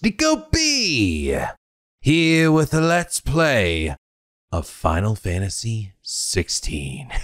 Nico B, here with a Let's Play of Final Fantasy 16.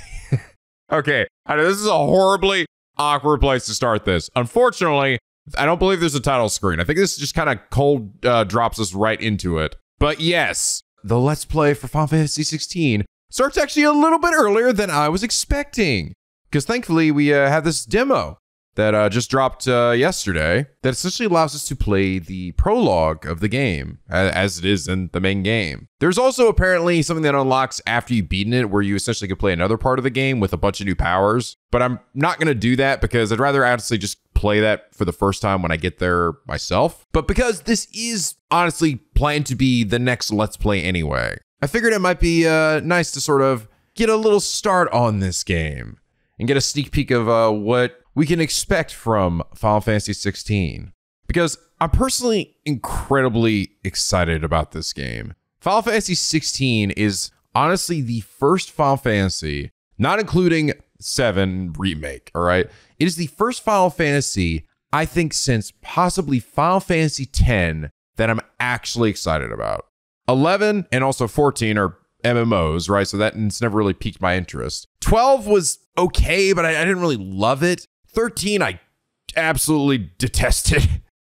Okay, I know this is a horribly awkward place to start this. Unfortunately, I don't believe there's a title screen. I think this just kind of cold uh, drops us right into it. But yes, the Let's Play for Final Fantasy 16 starts actually a little bit earlier than I was expecting. Because thankfully, we uh, have this demo that uh, just dropped uh, yesterday that essentially allows us to play the prologue of the game as it is in the main game. There's also apparently something that unlocks after you've beaten it where you essentially can play another part of the game with a bunch of new powers. But I'm not going to do that because I'd rather honestly just play that for the first time when I get there myself. But because this is honestly planned to be the next Let's Play anyway, I figured it might be uh, nice to sort of get a little start on this game and get a sneak peek of uh, what we can expect from Final Fantasy 16. Because I'm personally incredibly excited about this game. Final Fantasy 16 is honestly the first Final Fantasy, not including 7 Remake, all right? It is the first Final Fantasy, I think, since possibly Final Fantasy 10 that I'm actually excited about. 11 and also 14 are MMOs, right? So that's never really piqued my interest. 12 was okay, but I, I didn't really love it. 13, I absolutely detested.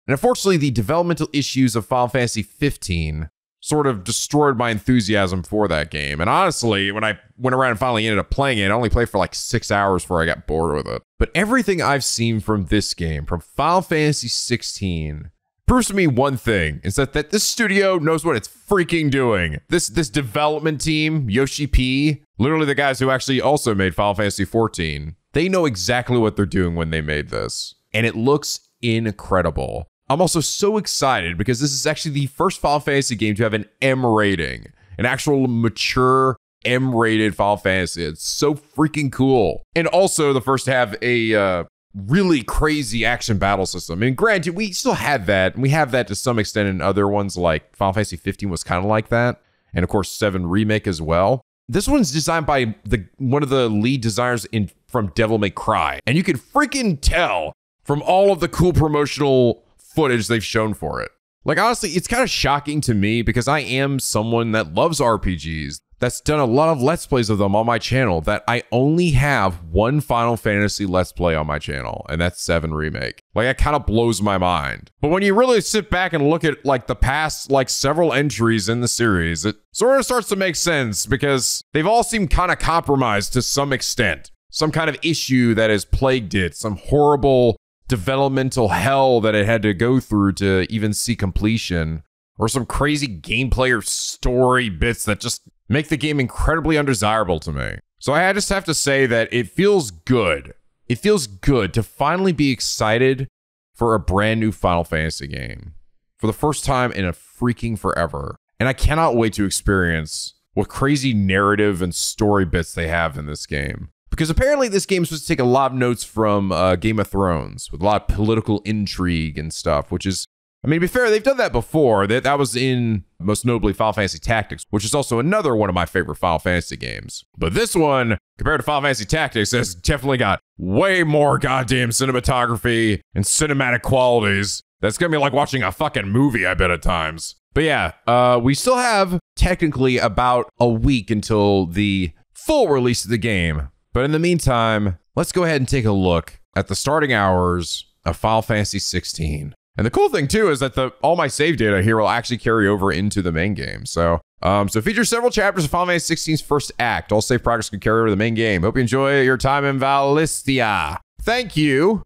And unfortunately, the developmental issues of Final Fantasy 15 sort of destroyed my enthusiasm for that game. And honestly, when I went around and finally ended up playing it, I only played for like six hours before I got bored with it. But everything I've seen from this game, from Final Fantasy 16, proves to me one thing is that, that this studio knows what it's freaking doing. This this development team, Yoshi P, literally the guys who actually also made Final Fantasy 14, they know exactly what they're doing when they made this. And it looks incredible. I'm also so excited because this is actually the first Final Fantasy game to have an M rating, an actual mature M rated Final Fantasy. It's so freaking cool. And also the first to have a uh, really crazy action battle system. Mean, granted, we still had that, and we have that to some extent in other ones, like Final Fantasy 15 was kind of like that, and of course 7 Remake as well. This one's designed by the one of the lead designers in from Devil May Cry, and you can freaking tell from all of the cool promotional footage they've shown for it. Like honestly, it's kind of shocking to me because I am someone that loves RPGs that's done a lot of Let's Plays of them on my channel that I only have one Final Fantasy Let's Play on my channel, and that's 7 Remake. Like, that kind of blows my mind. But when you really sit back and look at, like, the past, like, several entries in the series, it sort of starts to make sense because they've all seemed kind of compromised to some extent. Some kind of issue that has plagued it, some horrible developmental hell that it had to go through to even see completion or some crazy gameplay or story bits that just make the game incredibly undesirable to me. So I just have to say that it feels good. It feels good to finally be excited for a brand new Final Fantasy game for the first time in a freaking forever. And I cannot wait to experience what crazy narrative and story bits they have in this game. Because apparently, this game is supposed to take a lot of notes from uh, Game of Thrones with a lot of political intrigue and stuff, which is I mean, to be fair, they've done that before. That that was in most notably Final Fantasy Tactics, which is also another one of my favorite Final Fantasy games. But this one, compared to Final Fantasy Tactics, has definitely got way more goddamn cinematography and cinematic qualities. That's gonna be like watching a fucking movie, I bet at times. But yeah, uh, we still have technically about a week until the full release of the game. But in the meantime, let's go ahead and take a look at the starting hours of Final Fantasy 16. And the cool thing too is that the all my save data here will actually carry over into the main game. So um, so features several chapters of Final Fantasy 16's first act. All save progress can carry over to the main game. Hope you enjoy your time in Valisthea. Thank you.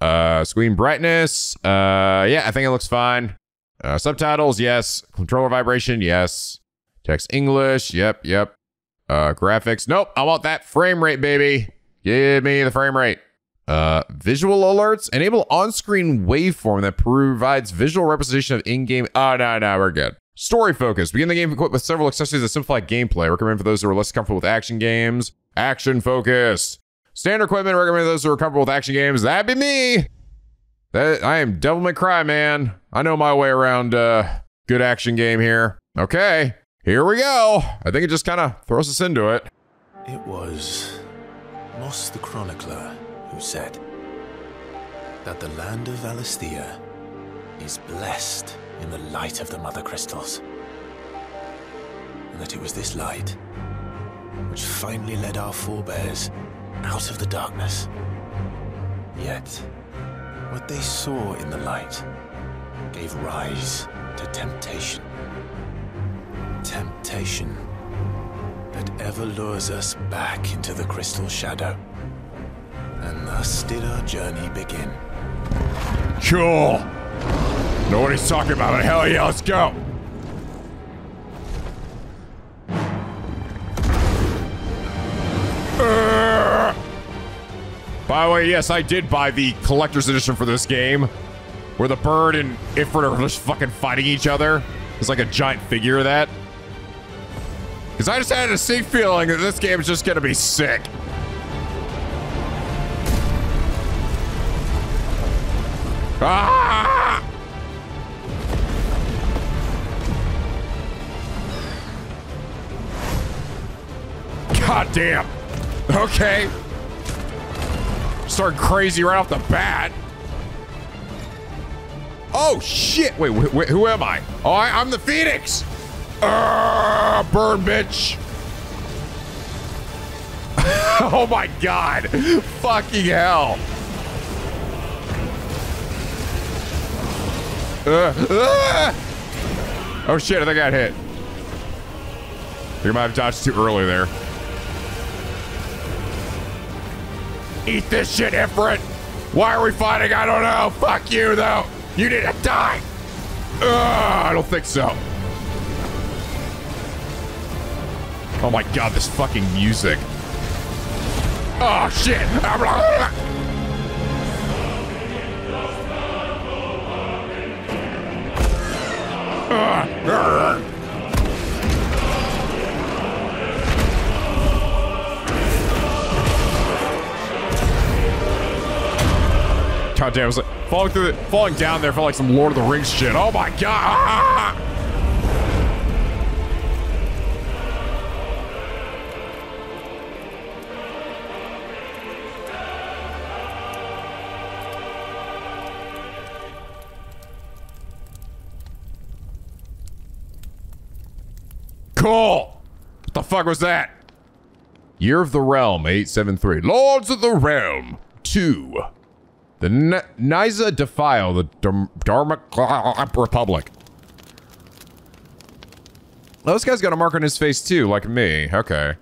Uh, screen brightness. Uh, yeah, I think it looks fine. Uh, subtitles, yes. Controller vibration, yes. Text English, yep, yep. Uh, graphics, nope. I want that frame rate, baby. Give me the frame rate. Uh, visual alerts enable on-screen waveform that provides visual representation of in-game. Oh no, no, we're good. Story focus. Begin the game equipped with several accessories that simplify gameplay. Recommend for those who are less comfortable with action games. Action focus. Standard equipment. Recommend those who are comfortable with action games. That'd be me. That I am Devil May Cry, man. I know my way around uh good action game here. Okay, here we go. I think it just kind of throws us into it. It was Moss the Chronicler who said that the land of Valisthea is blessed in the light of the Mother Crystals. And that it was this light which finally led our forebears out of the darkness. Yet, what they saw in the light gave rise to temptation. Temptation that ever lures us back into the crystal shadow. And thus did our journey begin. Cool. He's talking about, but hell yeah, let's go. By the way, yes, I did buy the collector's edition for this game, where the bird and Ifrit are just fucking fighting each other. It's like a giant figure of that. Because I just had a sick feeling that this game is just gonna be sick. Ah! God damn. Okay. Started crazy right off the bat. Oh shit! Wait, wh- wh- who am I? Oh, I, I'm the Phoenix. Uh, burn, bitch. oh my god! Fucking hell! Uh, uh. Oh shit! I think I got hit. I think I might have dodged too early there. Eat this shit, Ifrit! Why are we fighting? I don't know. Fuck you, though. You need to die. Ugh, I don't think so. Oh my god, this fucking music. Oh shit! God damn, it was like falling through the, falling down there felt like some Lord of the Rings shit. Oh my god! Cool. What the fuck was that? Year of the Realm 873. Lords of the Realm 2. The N Niza Defile, the Dharma Republic. Oh, this guy's got a mark on his face too, like me. Okay.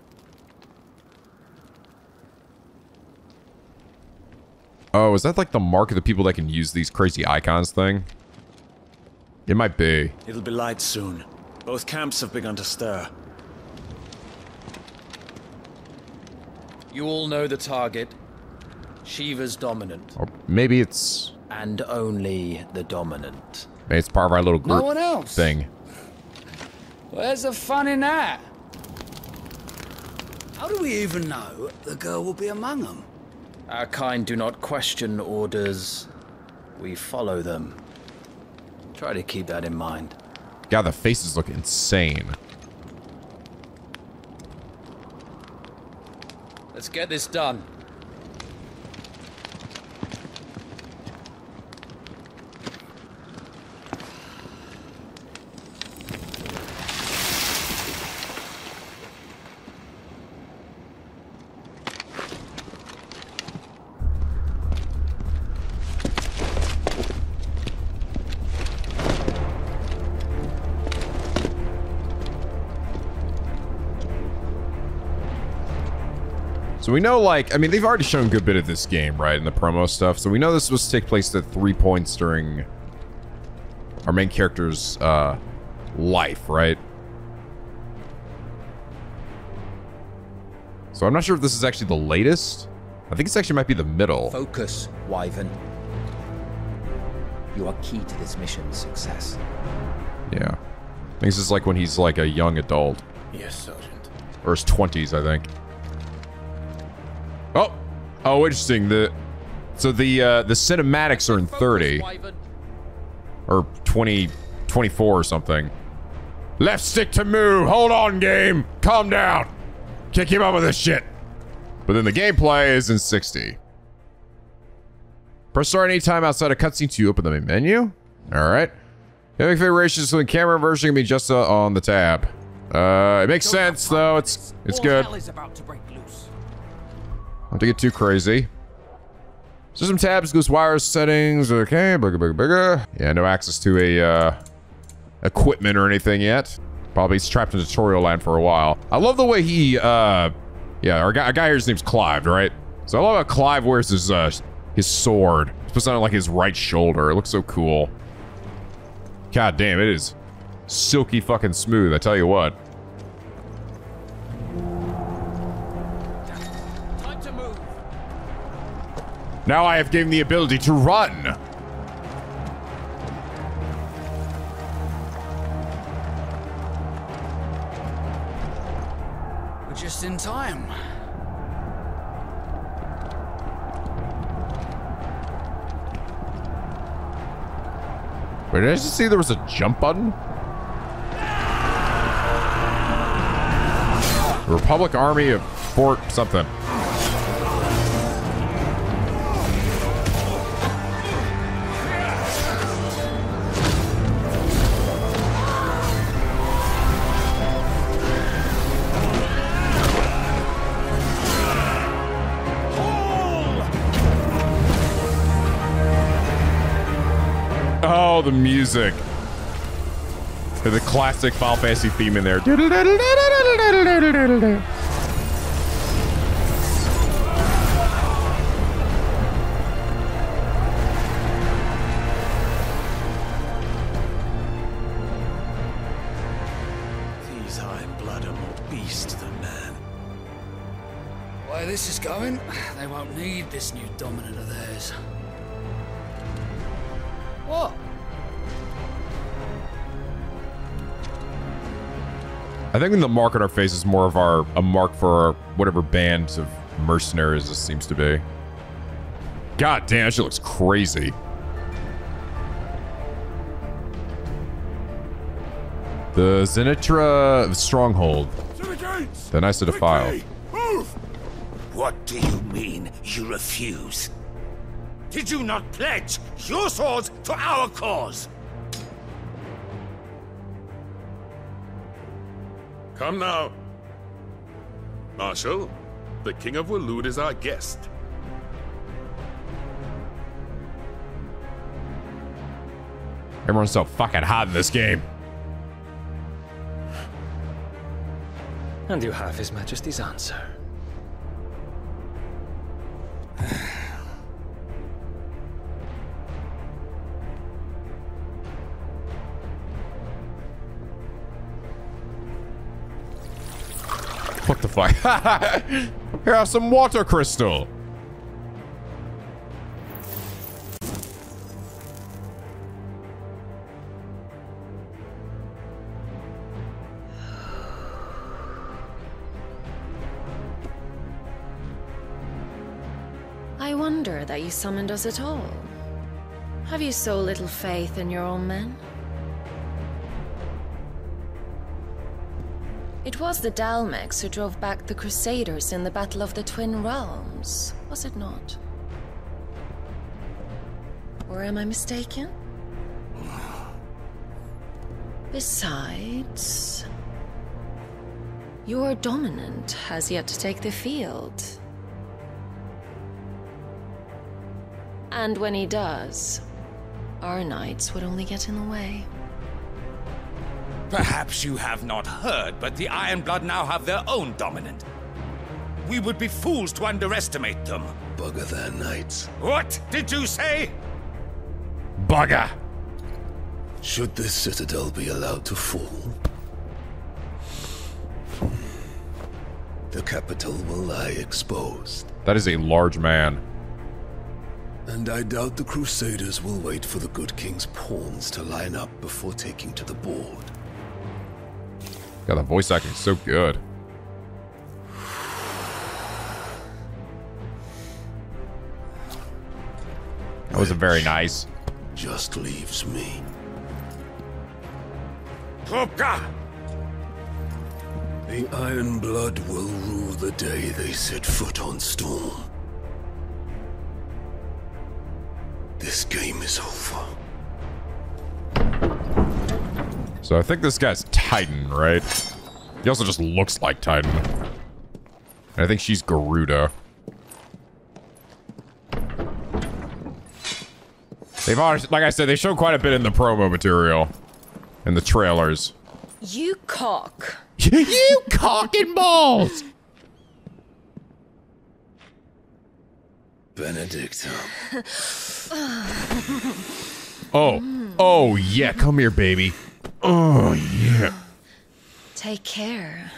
Oh, is that like the mark of the people that can use these crazy icons thing? It might be. It'll be light soon. Both camps have begun to stir. You all know the target. Shiva's dominant. Or maybe it's And only the dominant. maybe it's part of our little group No one else. thing. Where's the fun in that? How do we even know the girl will be among them? Our kind do not question orders. We follow them. Try to keep that in mind. God, the faces look insane. Let's get this done. So we know, like, I mean, they've already shown a good bit of this game, right, in the promo stuff. So we know this was to take place at three points during our main character's uh, life, right? So I'm not sure if this is actually the latest. I think this actually might be the middle. Focus, Wyvern. You are key to this mission's success. Yeah. I think this is like when he's like a young adult. Yes, Sergeant. Or his 20s, I think. Oh! Interesting. The So the uh, the cinematics are in 30. or 20, 24 or something. Left stick to move. Hold on, game. Calm down. Can't keep up with this shit. But then the gameplay is in 60. Press start anytime outside a cutscene to open the main menu. All right. Mimic configurations so the camera version can be just uh, on the tab. Uh, it makes sense though. It's it's good. To get too crazy. System tabs, goes wires, settings. Okay, bigger, bigger, bigger. Yeah, no access to a uh, equipment or anything yet. Probably he's trapped in tutorial land for a while. I love the way he, uh, yeah, our guy, our guy here's name's Clive, right? So I love how Clive wears his, uh, his sword. It's puts on like his right shoulder. It looks so cool. God damn, it is silky fucking smooth. I tell you what. Now I have gained the ability to run. We're just in time. Wait, did I just see there was a jump button? Republic Army of Fort something. Oh, the music. The classic Final Fantasy theme in there. These Iron Blood are more beast than man. Way this is going, they won't need this new dominant of theirs. Think the mark on our face is more of our a mark for whatever band of mercenaries this seems to be. God damn, shit looks crazy. The Zenitra Stronghold. The Nice to Defile. What do you mean you refuse? Did you not pledge your swords to our cause? Come now. Marshal, the King of Waloed is our guest. Everyone's so fucking hot in this game. And you have His Majesty's answer. What the fuck? Here, have some water crystal. I wonder that you summoned us at all. Have you so little faith in your own men? It was the Dalmex who drove back the Crusaders in the Battle of the Twin Realms, was it not? Or am I mistaken? Besides, your dominant has yet to take the field. And when he does, our knights would only get in the way. Perhaps you have not heard, but the Iron Blood now have their own dominant. We would be fools to underestimate them. Bugger their knights. What did you say? Bugger. Should this citadel be allowed to fall, the capital will lie exposed. That is a large man. And I doubt the Crusaders will wait for the good king's pawns to line up before taking to the board. God, the voice acting is so good. That was a very nice. Just leaves me. Krupka! The Iron Blood will rule the day they set foot on Storm. This game is over. So I think this guy's Titan, right? He also just looks like Titan. And I think she's Garuda. They've already, like I said, they show quite a bit in the promo material. In the trailers. You cock. you cock and balls! Benedicta. Oh. Oh, yeah. Come here, baby. Oh, yeah. Take care.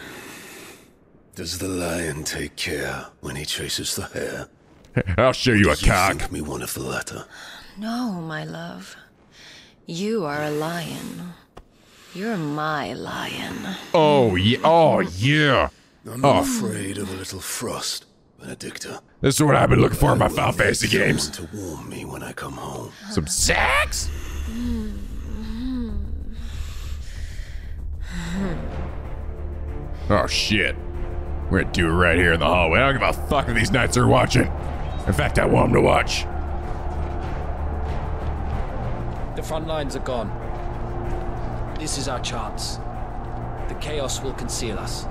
Does the lion take care when he chases the hare? I'll show you a Did you cock. think me one of the latter? No, my love. You are a lion. You're my lion. Oh, yeah. Oh, yeah. I'm not Oh. afraid of a little frost, Benedicta. This is what I've been looking for in my I will Final Fantasy games. To warm me when I come home. Some sex? Hmm. Mm-hmm. Oh, shit. We're gonna do it right here in the hallway. I don't give a fuck if these knights are watching. In fact, I want them to watch. The front lines are gone. This is our chance. The chaos will conceal us.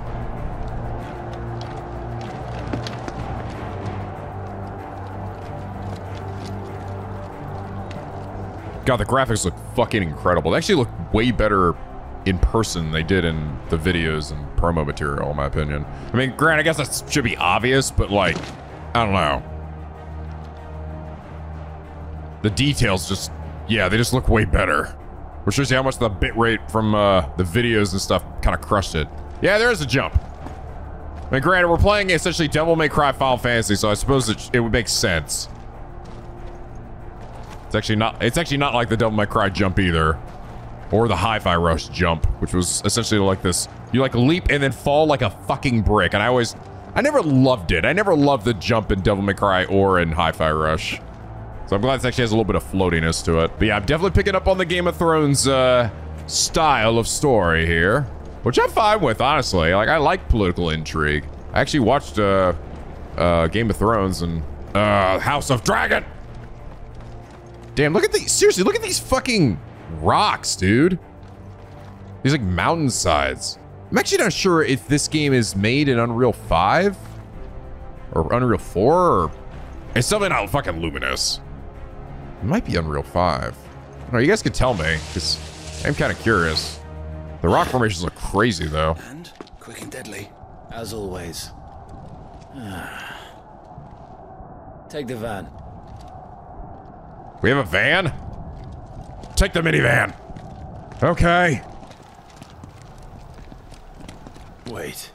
God, the graphics look fucking incredible. They actually look way better in person they did in the videos and promo material, in my opinion. I mean, Grant, I guess that should be obvious, but like, I don't know. The details just, yeah, they just look way better. Which shows you how much the bitrate from uh, the videos and stuff kind of crushed it. Yeah, there is a jump. I mean, granted, we're playing essentially Devil May Cry Final Fantasy, so I suppose it, it would make sense. It's actually not. It's actually not like the Devil May Cry jump either, or the Hi-Fi Rush jump, which was essentially like this. You like leap and then fall like a fucking brick. And I always, I never loved it. I never loved the jump in Devil May Cry or in Hi-Fi Rush. So I'm glad this actually has a little bit of floatiness to it. But yeah, I'm definitely picking up on the Game of Thrones uh, style of story here, which I'm fine with, honestly. Like I like political intrigue. I actually watched uh, uh, Game of Thrones and uh, House of Dragon. Damn, look at these. Seriously, look at these fucking rocks, dude. These like mountainsides. I'm actually not sure if this game is made in Unreal 5 or Unreal 4 or it's something not fucking luminous. It might be Unreal 5. No, you guys can tell me because I'm kind of curious. The rock formations look crazy though. And quick and deadly. As always. Take the van. We have a van? Take the minivan. Okay. Wait.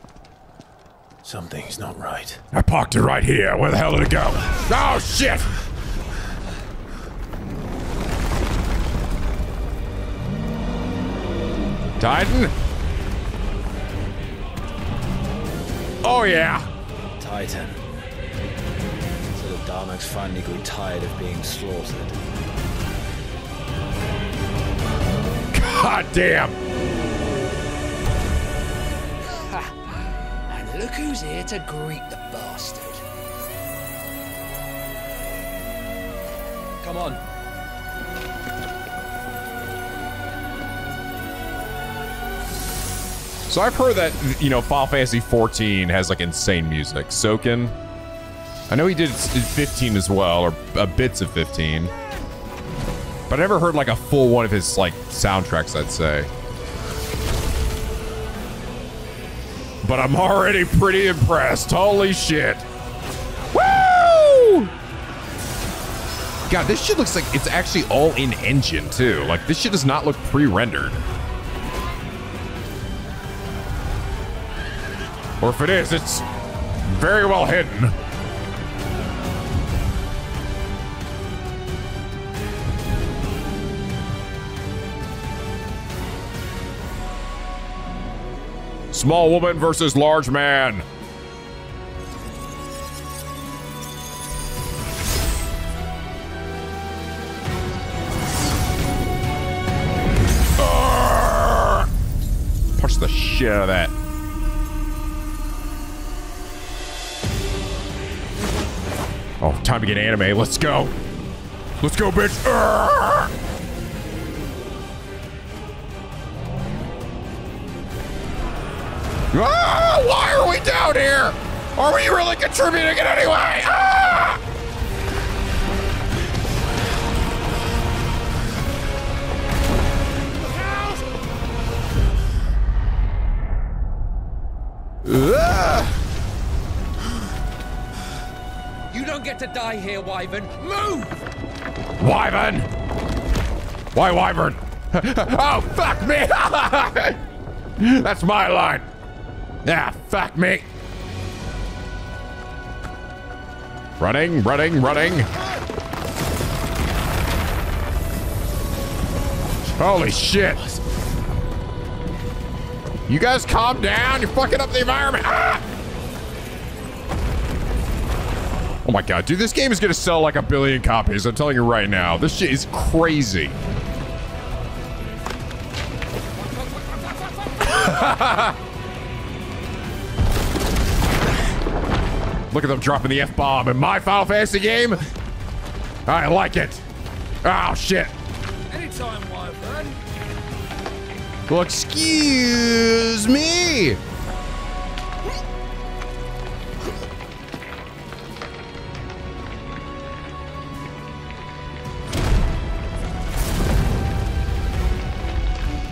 Something's not right. I parked it right here. Where the hell did it go? Oh, shit! Titan? Oh, yeah. Titan. So the Darmaks finally grew tired of being slaughtered. God damn. And look who's here to greet the bastard. Come on. So I've heard that, you know, Final Fantasy 14 has like insane music. Soken. I know he did 15 as well, or uh, bits of 15. But I never heard like a full one of his like soundtracks, I'd say. But I'm already pretty impressed. Holy shit. Woo! God, this shit looks like it's actually all in engine too. Like this shit does not look pre-rendered. Or if it is, it's very well hidden. Small woman versus large man. Punch the shit out of that. Oh, time to get anime. Let's go. Let's go, bitch. Ah, why are we down here? Are we really contributing in any way? Ah! Ah! You don't get to die here, Wyvern. Move! Wyvern! Why Wyvern? oh, fuck me! That's my line. Yeah, fuck me. Running, running, running. Holy shit. You guys calm down. You're fucking up the environment. Ah! Oh my god, dude, this game is gonna sell like a billion copies. I'm telling you right now. This shit is crazy. Look at them dropping the F bomb in my Final Fantasy game. I like it. Oh shit. Anytime, Wyvern. Well, excuse me.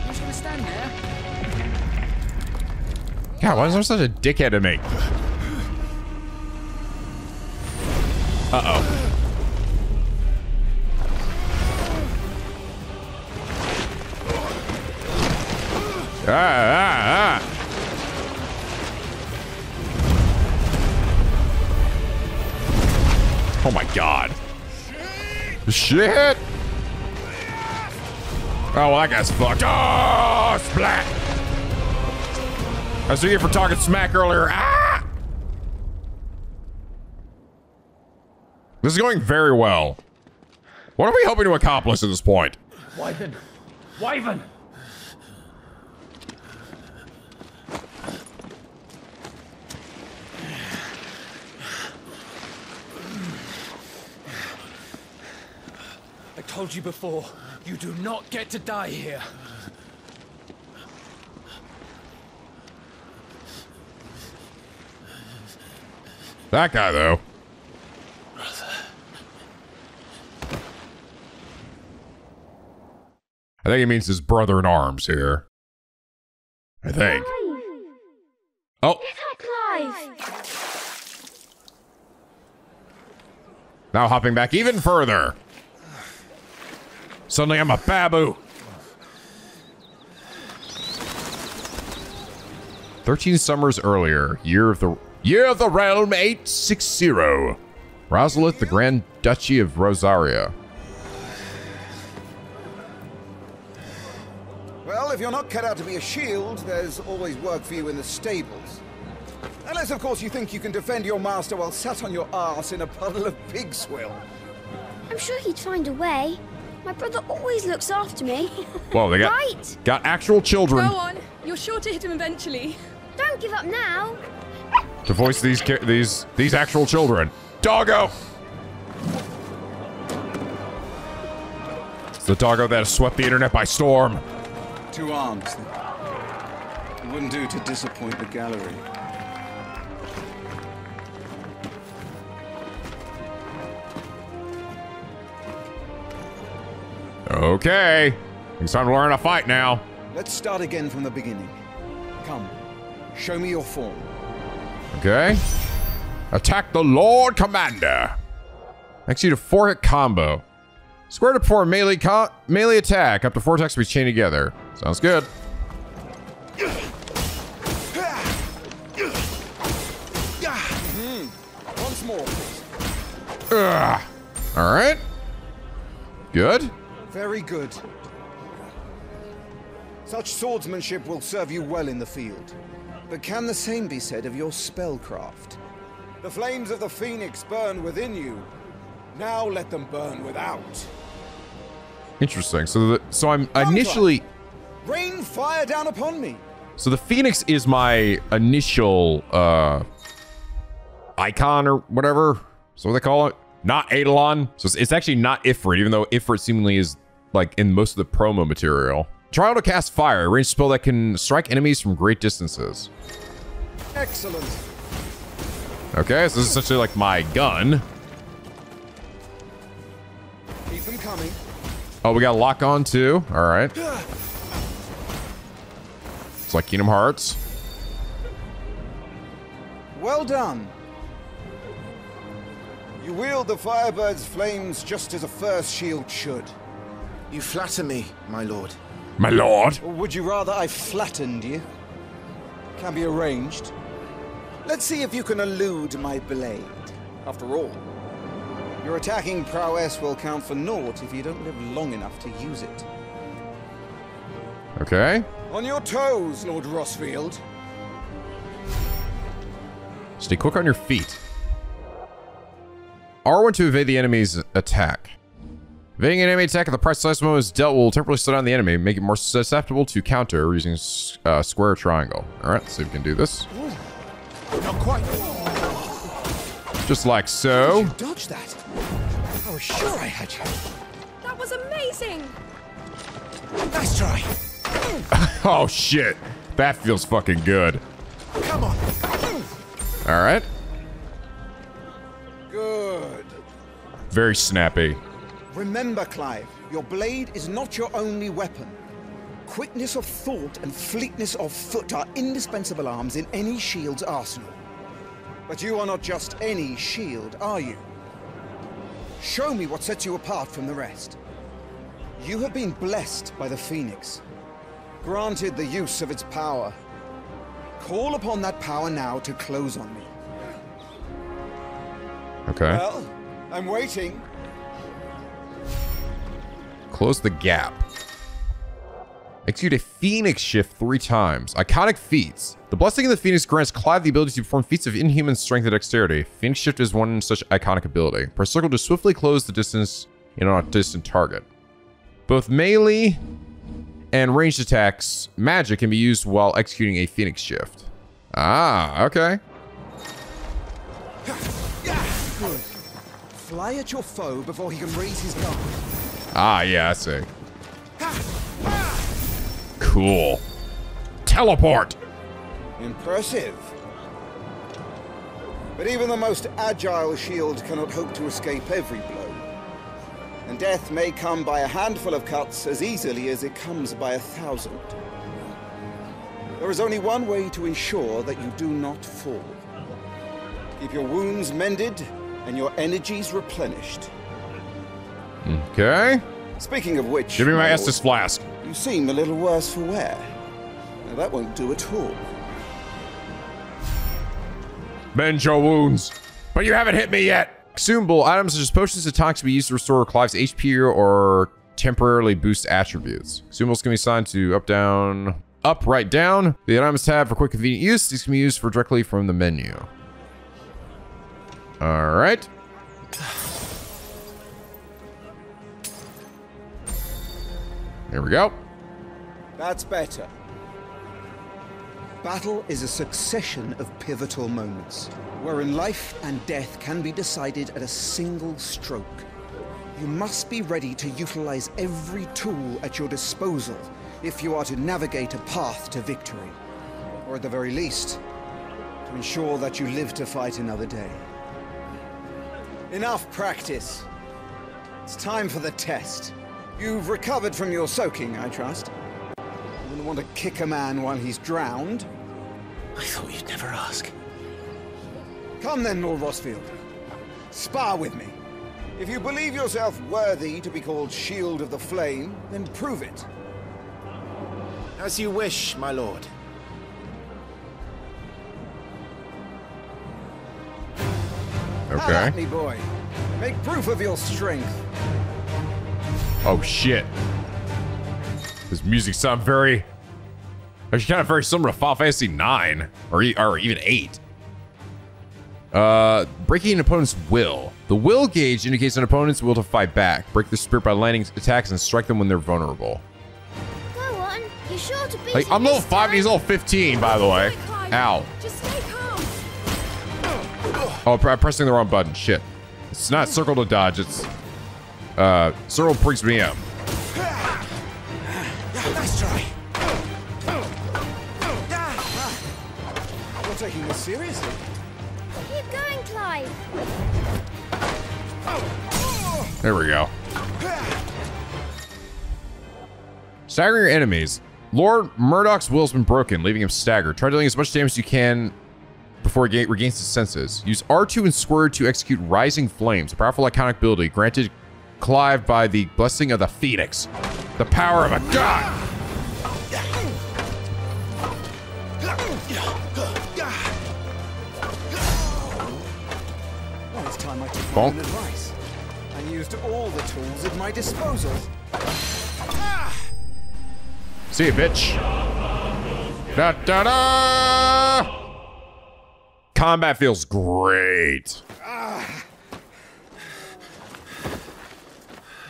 Who's gonna stand there? God, why is there such a dickhead to me? Ah, ah, ah. Oh my god. Shit! Oh, well, that guy's fucked. Oh, splat! I see you for talking smack earlier. Ah! This is going very well. What are we hoping to accomplish at this point? Wyvern! Wyvern! Told you before, you do not get to die here. That guy, though. I think he means his brother in arms here. I think. Oh, now hopping back even further. Suddenly I'm a babu. 13 summers earlier, year of the year of the realm 860. Rosalith, the Grand Duchy of Rosaria. Well, if you're not cut out to be a shield, there's always work for you in the stables. Unless, of course, you think you can defend your master while sat on your ass in a puddle of pig swill. I'm sure he'd find a way. My brother always looks after me. Whoa, they got Right. got actual children Go on. You're sure to hit him eventually. Don't give up now. to voice these these these actual children. Doggo. It's the doggo that has swept the internet by storm. To arms. It wouldn't do to disappoint the gallery. Okay. It's time to learn a fight now. Let's start again from the beginning. Come, show me your form. Okay. Attack the Lord Commander. Execute a four hit combo. Square to perform melee, co- melee attack. Up to four attacks to be chained together. Sounds good. Mhm. Once more. Ugh. All right. Good. Very good. Such swordsmanship will serve you well in the field. But can the same be said of your spellcraft? The flames of the phoenix burn within you. Now let them burn without. Interesting. So, the, so I'm initially. Rain fire down upon me. So the Phoenix is my initial uh Eikon or whatever. So what they call it. Not Eidolon. So it's, it's actually not Ifrit, even though Ifrit seemingly is like in most of the promo material. Try to cast fire, a ranged spell that can strike enemies from great distances. Excellent. Okay, so this is essentially like my gun. Keep them coming. Oh, we got a lock on too. All right. It's like Kingdom Hearts. Well done. You wield the Firebird's flames just as a first shield should. You flatter me, my lord. My lord. Or would you rather I flattened you? Can be arranged. Let's see if you can elude my blade. After all, your attacking prowess will count for naught if you don't live long enough to use it. Okay. On your toes, Lord Rosfield. Stay quick on your feet. R1 to evade the enemy's attack. Evading an enemy attack at the precise moment is dealt will temporarily slow down the enemy, make it more susceptible to counter using s- uh, square or triangle. All right, let's see if we can do this. Not quite. Just like so. You dodged that. I was sure I had you. That was amazing! Nice try. Oh shit. That feels fucking good. Come on. All right. Good. Very snappy. Remember, Clive, your blade is not your only weapon. Quickness of thought and fleetness of foot are indispensable arms in any shield's arsenal. But you are not just any shield, are you? Show me what sets you apart from the rest. You have been blessed by the Phoenix, granted the use of its power. Call upon that power now to close on me. Okay. Well, I'm waiting. Close the gap. Execute a Phoenix shift three times. Eikonic feats. The blessing of the Phoenix grants Clive the ability to perform feats of inhuman strength and dexterity. Phoenix shift is one such Eikonic ability. Press circle to swiftly close the distance in on a distant target. Both melee and ranged attacks, magic can be used while executing a Phoenix shift. Ah, okay. Fly at your foe before he can raise his guard. Ah, yeah, I see. Cool. Teleport. Impressive. But even the most agile shield cannot hope to escape every blow. And death may come by a handful of cuts as easily as it comes by a thousand. There is only one way to ensure that you do not fall. Keep your wounds mended and your energies replenished. Okay. Speaking of which, Give me my Estus flask. You seem a little worse for wear. Now, that won't do at all. Mend your wounds. But you haven't hit me yet. Consumable items such as potions and tonics can be used to restore Clive's HP or temporarily boost attributes. Consumables can be assigned to up, down, up, right, down. The items tab for quick convenient use. These can be used for directly from the menu. All right. Here we go. That's better. Battle is a succession of pivotal moments, wherein life and death can be decided at a single stroke. You must be ready to utilize every tool at your disposal if you are to navigate a path to victory. Or at the very least, to ensure that you live to fight another day. Enough practice. It's time for the test. You've recovered from your soaking, I trust. You wouldn't want to kick a man while he's drowned. I thought you'd never ask. Come then, Lord Rosfield. Spar with me. If you believe yourself worthy to be called Shield of the Flame, then prove it. As you wish, my lord. Okay. at me, boy. Make proof of your strength. Oh shit. This music sounds very actually kind of very similar to Final Fantasy 9 or, or even 8. Uh, breaking an opponent's will. The will gauge indicates an opponent's will to fight back. Break their spirit by landing attacks and strike them when they're vulnerable. Go on. You're sure to beat Like, I'm level 5 and he's level 15, by the way. Ow. Just stay calm. Oh, I'm pressing the wrong button. Shit. It's not circle to dodge, it's uh, circle brings me out. Nice try. You're taking taking this seriously. Keep going, Clive. There we go. Stagger your enemies. Lord Murdoch's will's been broken, leaving him staggered. Try dealing as much damage as you can before he regains his senses. Use R2 and Square to execute Rising Flames, a powerful Eikonic ability granted Clive by the blessing of the Phoenix. The power of a god! It's time I took my Bonk. own advice. I used all the tools at my disposal. See you, bitch. Da da da! Combat feels great. Ah.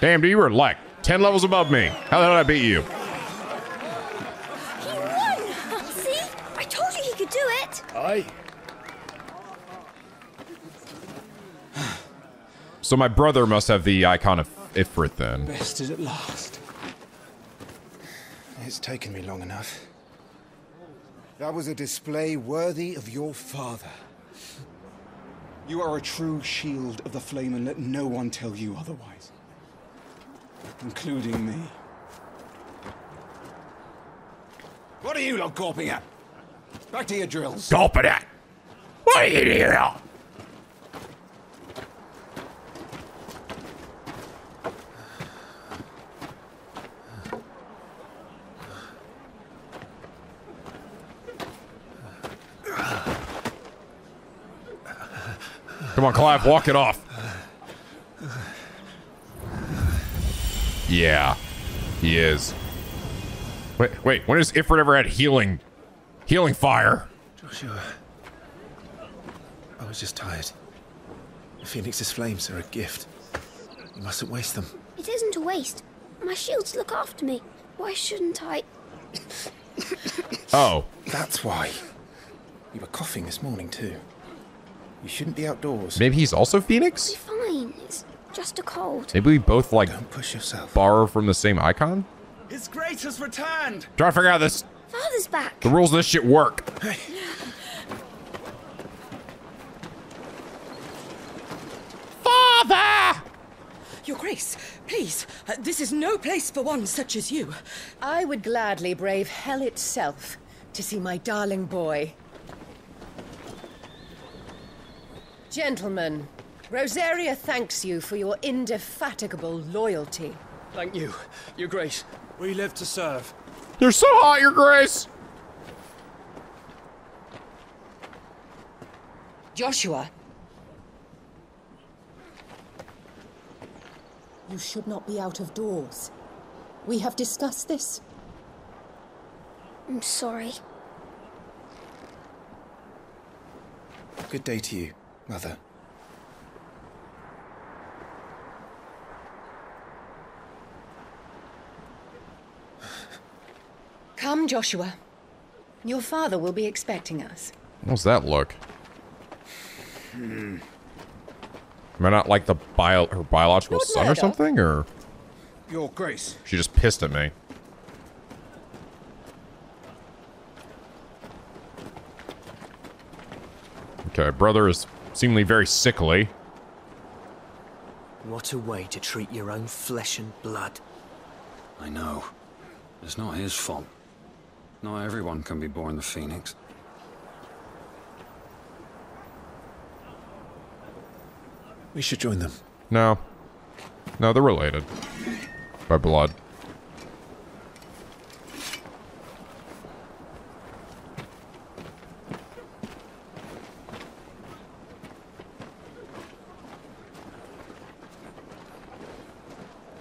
Damn, dude, you were like 10 levels above me. How the hell did I beat you? He won! See? I told you he could do it! Aye. So my brother must have the Eikon of Ifrit then. Bested at last. It's taken me long enough. That was a display worthy of your father. You are a true shield of the flame, and let no one tell you otherwise. Including me. What are you lot gawping at? Back to your drills. It at! What are you here doing? Come on, Clive, walk it off. Yeah, he is. Wait, wait. When has Ifrit ever had healing, healing fire? Joshua. I was just tired. The Phoenix's flames are a gift. You mustn't waste them. It isn't a waste. My shields look after me. Why shouldn't I? Oh, That's why. You were coughing this morning, too. You shouldn't be outdoors. maybe he's also Phoenix. Be Fine. It's just a cold. Maybe we both like Don't push yourself. borrow from the same Eikon. His grace has returned! Trying to figure out this Father's back. the rules of this shit work. Father! Your Grace, please, uh, this is no place for one such as you. I would gladly brave hell itself to see my darling boy. Gentlemen, Rosaria thanks you for your indefatigable loyalty. Thank you, Your Grace. We live to serve. You're so hot, Your Grace. Joshua. You should not be out of doors. We have discussed this. I'm sorry. Good day to you, Mother. Come, Joshua. Your father will be expecting us. How's that look? Am I not like the bio her biological Lord son or something, or Your grace. she just pissed at me? Okay, brother is seemingly very sickly. What a way to treat your own flesh and blood. I know. It's not his fault. Not everyone can be born the Phoenix. We should join them. No. No, they're related. By blood.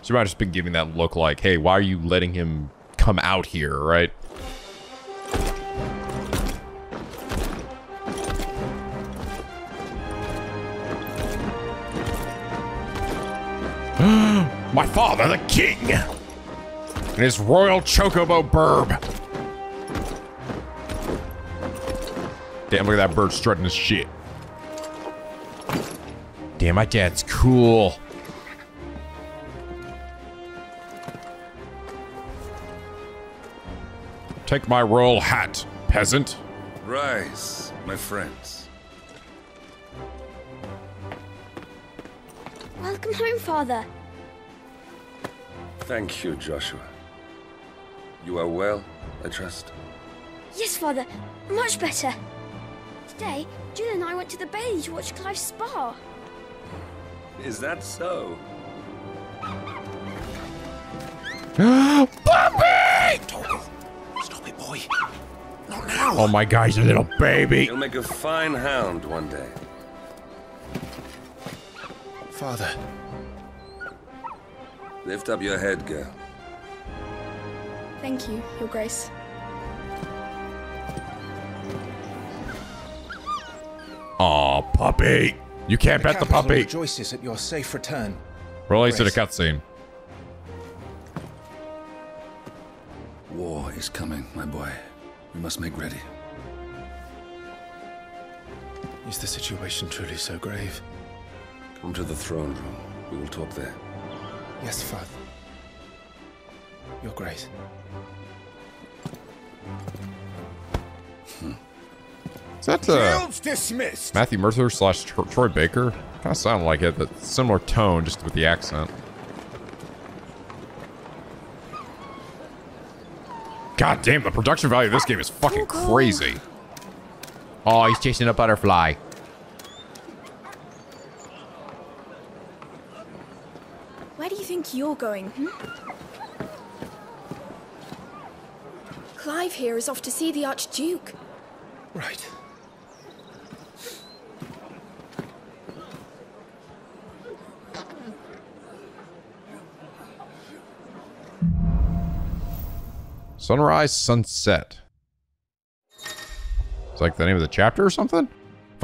She might have just been giving that look like, hey, why are you letting him come out here, right? My father, the king! And his royal chocobo burb. Damn, look at that bird strutting his shit. Damn, my dad's cool. Take my royal hat, peasant. Rise, my friends. Home, Father. Thank you, Joshua. You are well, I trust. Yes, Father. Much better. Today, Jill and I went to the Bailey to watch Clive's spa. Is that so? Puppy! Stop it, boy. Not now. Oh my God, he's a little baby. You'll make a fine hound one day. Father. Lift up your head, girl. Thank you, Your Grace. Aw, puppy. You can't pet the capital puppy. rejoices at your safe return. Release to the cutscene. War is coming, my boy. We must make ready. Is the situation truly so grave? Come to the throne room. We will talk there. Yes, Father. Your Grace. Is that uh, dismissed. Matthew Mercer slash Troy Baker? Kind of sound like it, but similar tone, just with the accent. God damn, the production value of this game is fucking crazy. Oh, he's chasing a butterfly. Where do you think you're going, hmm? Clive here is off to see the Archduke. Right. Sunrise, sunset. It's like the name of the chapter or something?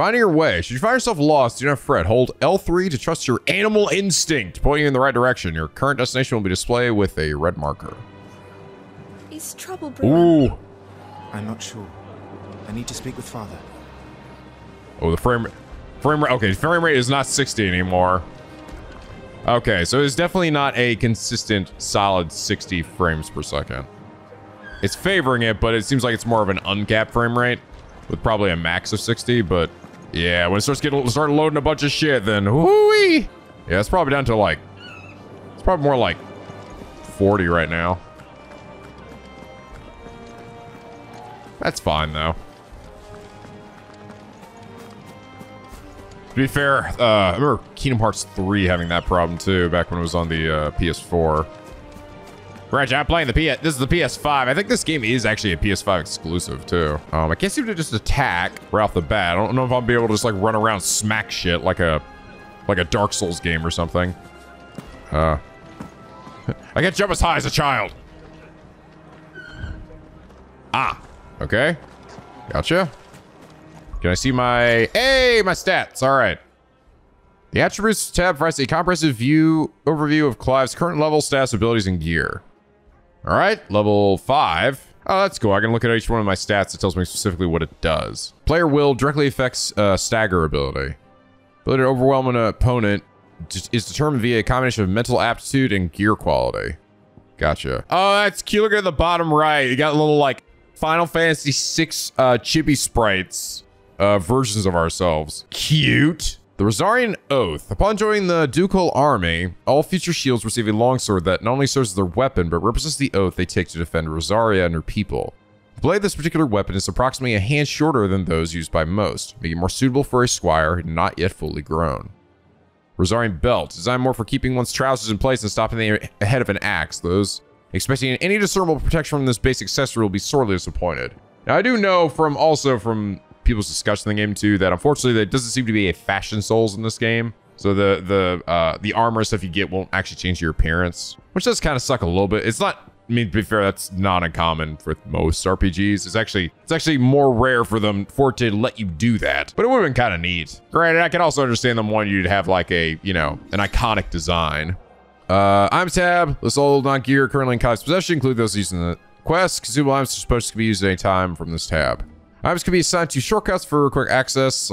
Finding your way. Should you find yourself lost, do not fret. Hold L3 to trust your animal instinct, pointing you in the right direction. Your current destination will be displayed with a red marker. Is trouble brewing? Ooh. I'm not sure. I need to speak with Father. Oh, the frame frame rate. Okay, frame rate is not 60 anymore. Okay, so it's definitely not a consistent, solid 60 frames per second. It's favoring it, but it seems like it's more of an uncapped frame rate with probably a max of 60. But yeah, when it starts getting start loading a bunch of shit, then whoo Yeah, it's probably down to like it's probably more like 40 right now. That's fine though. To be fair, uh, I remember Kingdom Hearts 3 having that problem too, back when it was on the uh, PS4. Right, I'm playing the PS. This is the PS5. I think this game is actually a PS5 exclusive too. Um, I can't seem to just attack right off the bat. I don't know if I'll be able to just like run around smack shit like a like a Dark Souls game or something. Uh, I can't jump as high as a child. Ah, okay, gotcha. Can I see my... Hey, my stats. All right. The Attributes tab provides a comprehensive view overview of Clive's current level, stats, abilities, and gear. All right, level 5. Oh, that's cool. I can look at each one of my stats. It tells me specifically what it does. Player will directly affects uh, stagger ability. Overwhelm an opponent is determined via a combination of mental aptitude and gear quality. Gotcha. Oh, that's cute. Look at the bottom right. You got little, like, Final Fantasy 6 uh, chibi sprites uh, versions of ourselves. Cute. The Rosarian Oath. Upon joining the Ducal army, all future shields receive a longsword that not only serves as their weapon, but represents the oath they take to defend Rosaria and her people. The blade of this particular weapon is approximately a hand shorter than those used by most, making it more suitable for a squire not yet fully grown. Rosarian Belt, designed more for keeping one's trousers in place and stopping the head of an axe. Those expecting any discernible protection from this basic accessory will be sorely disappointed. Now, I do know from also from people's discussion in the game too that unfortunately there doesn't seem to be a fashion souls in this game. So the the uh, the armor stuff you get won't actually change your appearance, which does kind of suck a little bit. It's not. I mean, to be fair, that's not uncommon for most RPGs. It's actually it's actually more rare for them for it to let you do that. But it would have been kind of neat. Granted, I can also understand them wanting you to have like a you know an iconic design. Uh, I'm tab. List all non gear currently in Kai's possession, include those used in the quest. Consumable items are supposed to be used at any time from this tab. Items can be assigned to shortcuts for quick access.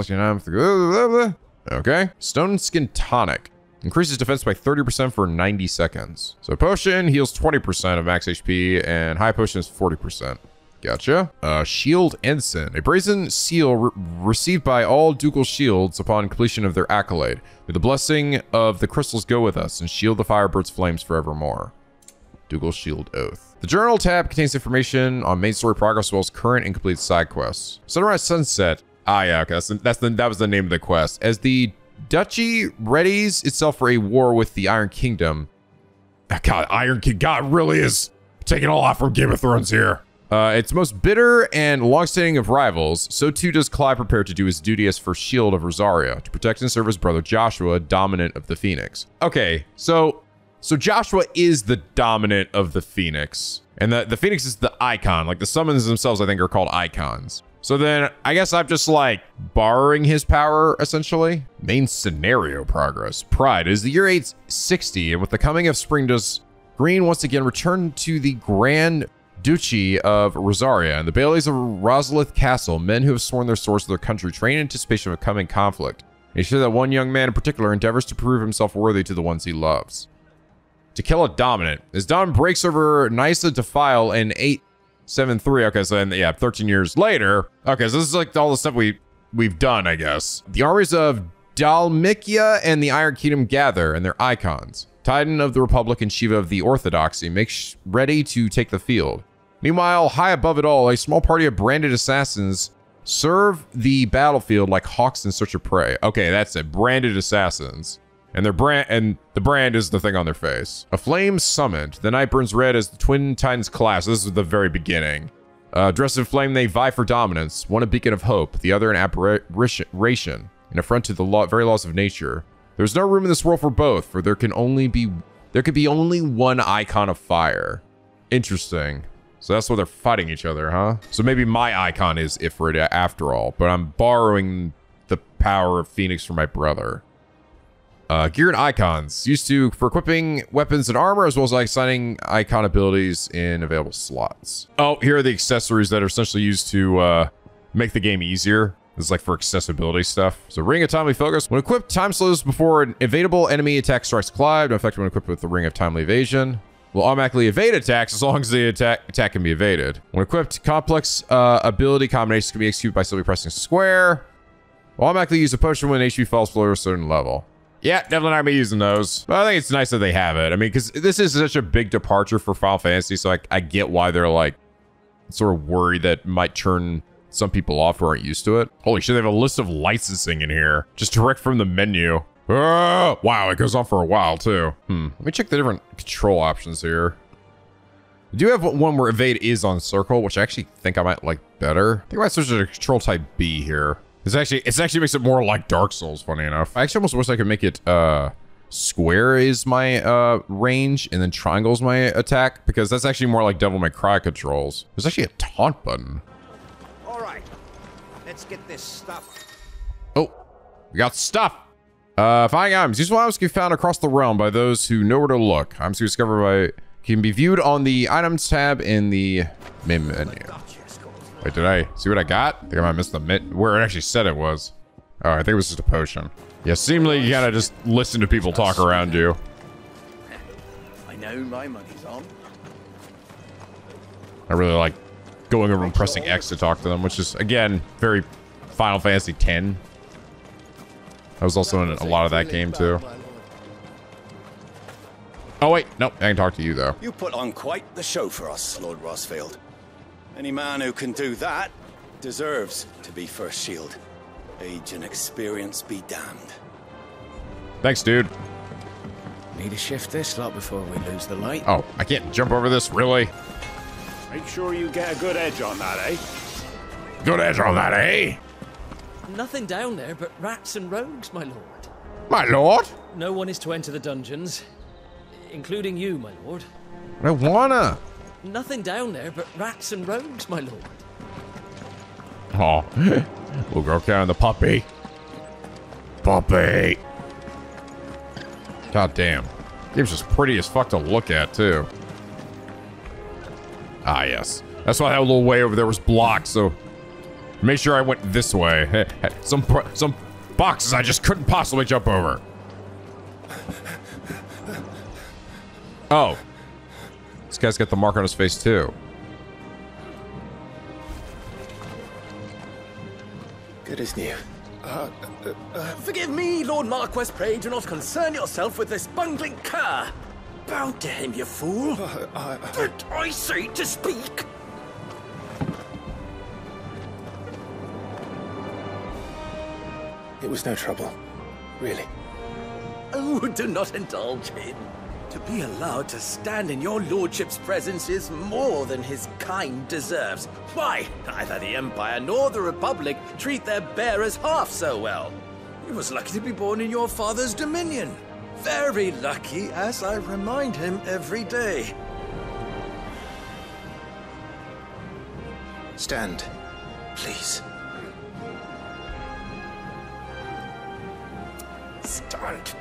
Okay. Stone Skin Tonic. Increases defense by 30% for 90 seconds. So potion heals 20% of max HP, and high potion is 40%. Gotcha. Uh, shield Ensign. A brazen seal re received by all ducal shields upon completion of their accolade. May the blessing of the crystals go with us and shield the Firebird's flames forevermore. Ducal Shield Oath. The Journal tab contains information on main story progress as well as current and complete side quests. Sunrise Sunset. Ah, yeah, okay. That's, the, that's the, that was the name of the quest. As the duchy readies itself for a war with the Iron Kingdom. Ah, God, Iron King. God really is taking a lot from Game of Thrones here. Uh, its most bitter and long-standing of rivals, so too does Clive prepare to do his duty as first shield of Rosaria, to protect and serve his brother Joshua, dominant of the Phoenix. Okay, so so Joshua is the dominant of the Phoenix. And the, the Phoenix is the Eikon. Like the summons themselves, I think, are called Eikons. So then I guess I'm just like borrowing his power, essentially. Main scenario progress. Pride is the year 860, and with the coming of spring does Green once again return to the Grand Duchy of Rosaria and the bailies of Rosalith Castle, men who have sworn their swords to their country, train in anticipation of a coming conflict. And sure that one young man in particular endeavors to prove himself worthy to the ones he loves. To kill a dominant. As Dawn breaks over Nysa Defile in 873. Okay, so then, yeah, 13 years later. Okay, so this is like all the stuff we, we've done, I guess. The armies of Dhalmekia and the Iron Kingdom gather, and their Eikons. Titan of the Republic and Shiva of the Orthodoxy make ready to take the field. Meanwhile, high above it all, a small party of branded assassins serve the battlefield like hawks in search of prey. Okay, that's it. Branded assassins. And their brand and the brand is the thing on their face. A flame summoned. The night burns red as the Twin Titans clash. This is the very beginning. Uh, dressed in flame, they vie for dominance. One a beacon of hope, the other an aberration, an affront to the law, very laws of nature. There's no room in this world for both, for there can only be there could be only one Eikon of fire. Interesting. So that's why they're fighting each other, huh? So maybe my Eikon is Ifrit after all, but I'm borrowing the power of Phoenix from my brother. Uh, gear and Eikons used to for equipping weapons and armor as well as like assigning Eikon abilities in available slots. Oh, here are the accessories that are essentially used to uh, make the game easier. This is like for accessibility stuff. So Ring of Timely Focus. When equipped, time slows before an evadable enemy attack strikes Clive. No effect when equipped with the Ring of Timely Evasion. Will automatically evade attacks as long as the attack attack can be evaded. When equipped, complex uh, ability combinations can be executed by simply pressing square. Will automatically use a potion when HP falls below a certain level. Yeah, definitely not be using those. But I think it's nice that they have it. I mean, because this is such a big departure for Final Fantasy, so I, I get why they're like sort of worried that might turn some people off who aren't used to it. Holy shit, they have a list of licensing in here. Just direct from the menu. Oh, wow, it goes on for a while too. Hmm. Let me check the different control options here. I do have one where evade is on circle, which I actually think I might like better. I think I might switch to control type B here. It's actually it's actually makes it more like Dark Souls, funny enough. I actually almost wish I could make it uh square is my uh range and then triangle is my attack because that's actually more like Devil May Cry controls. There's actually a taunt button. All right, let's get this stuff. Oh, we got stuff. Uh, finding items. Useful items can be found across the realm by those who know where to look. Items discovered by can be viewed on the items tab in the main menu. Wait, did I see what I got? I think I might miss the mit where it actually said it was. Oh, I think it was just a potion. Yeah, seemingly you gotta just listen to people talk around you. I know my money's on. I really like going over and pressing X to talk to them, which is again very Final Fantasy X. I was also in a lot of that game too. Oh wait, nope, I can talk to you though. You put on quite the show for us, Lord Rosfield. Any man who can do that deserves to be first shield. Age and experience be damned. Thanks, dude. Need to shift this lot before we lose the light. Oh, I can't jump over this, really? Make sure you get a good edge on that, eh? Good edge on that, eh? Nothing down there but rats and rogues, my lord. My lord? No one is to enter the dungeons, including you, my lord. I wanna. Nothing down there but rats and rogues, my lord. Oh, we'll go carrying the puppy. Puppy. God damn. Game's just pretty as fuck to look at, too. Ah, yes. That's why that little way over there was blocked, so... Make sure I went this way. Some, some boxes I just couldn't possibly jump over. Oh. This guy's got the mark on his face, too. Good as new. Uh, uh, uh, Forgive me, Lord Marquess, pray do not concern yourself with this bungling cur. Bow to him, you fool. Uh, but uh, I say to speak. It was no trouble, really. Oh, do not indulge him. To be allowed to stand in your lordship's presence is more than his kind deserves. Why, neither the Empire nor the Republic treat their bearers half so well. He was lucky to be born in your father's dominion. Very lucky, as I remind him every day. Stand, please. Stand.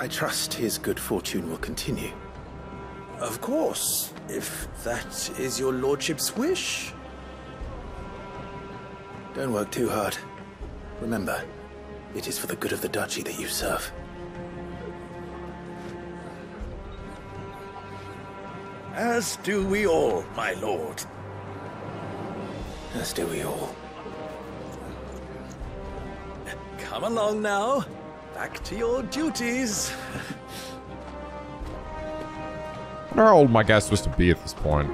I trust his good fortune will continue. Of course, if that is your lordship's wish. Don't work too hard. Remember, it is for the good of the duchy that you serve. As do we all, my lord. As do we all. Come along now. Back to your duties. wonder how old my guy's supposed to be at this point.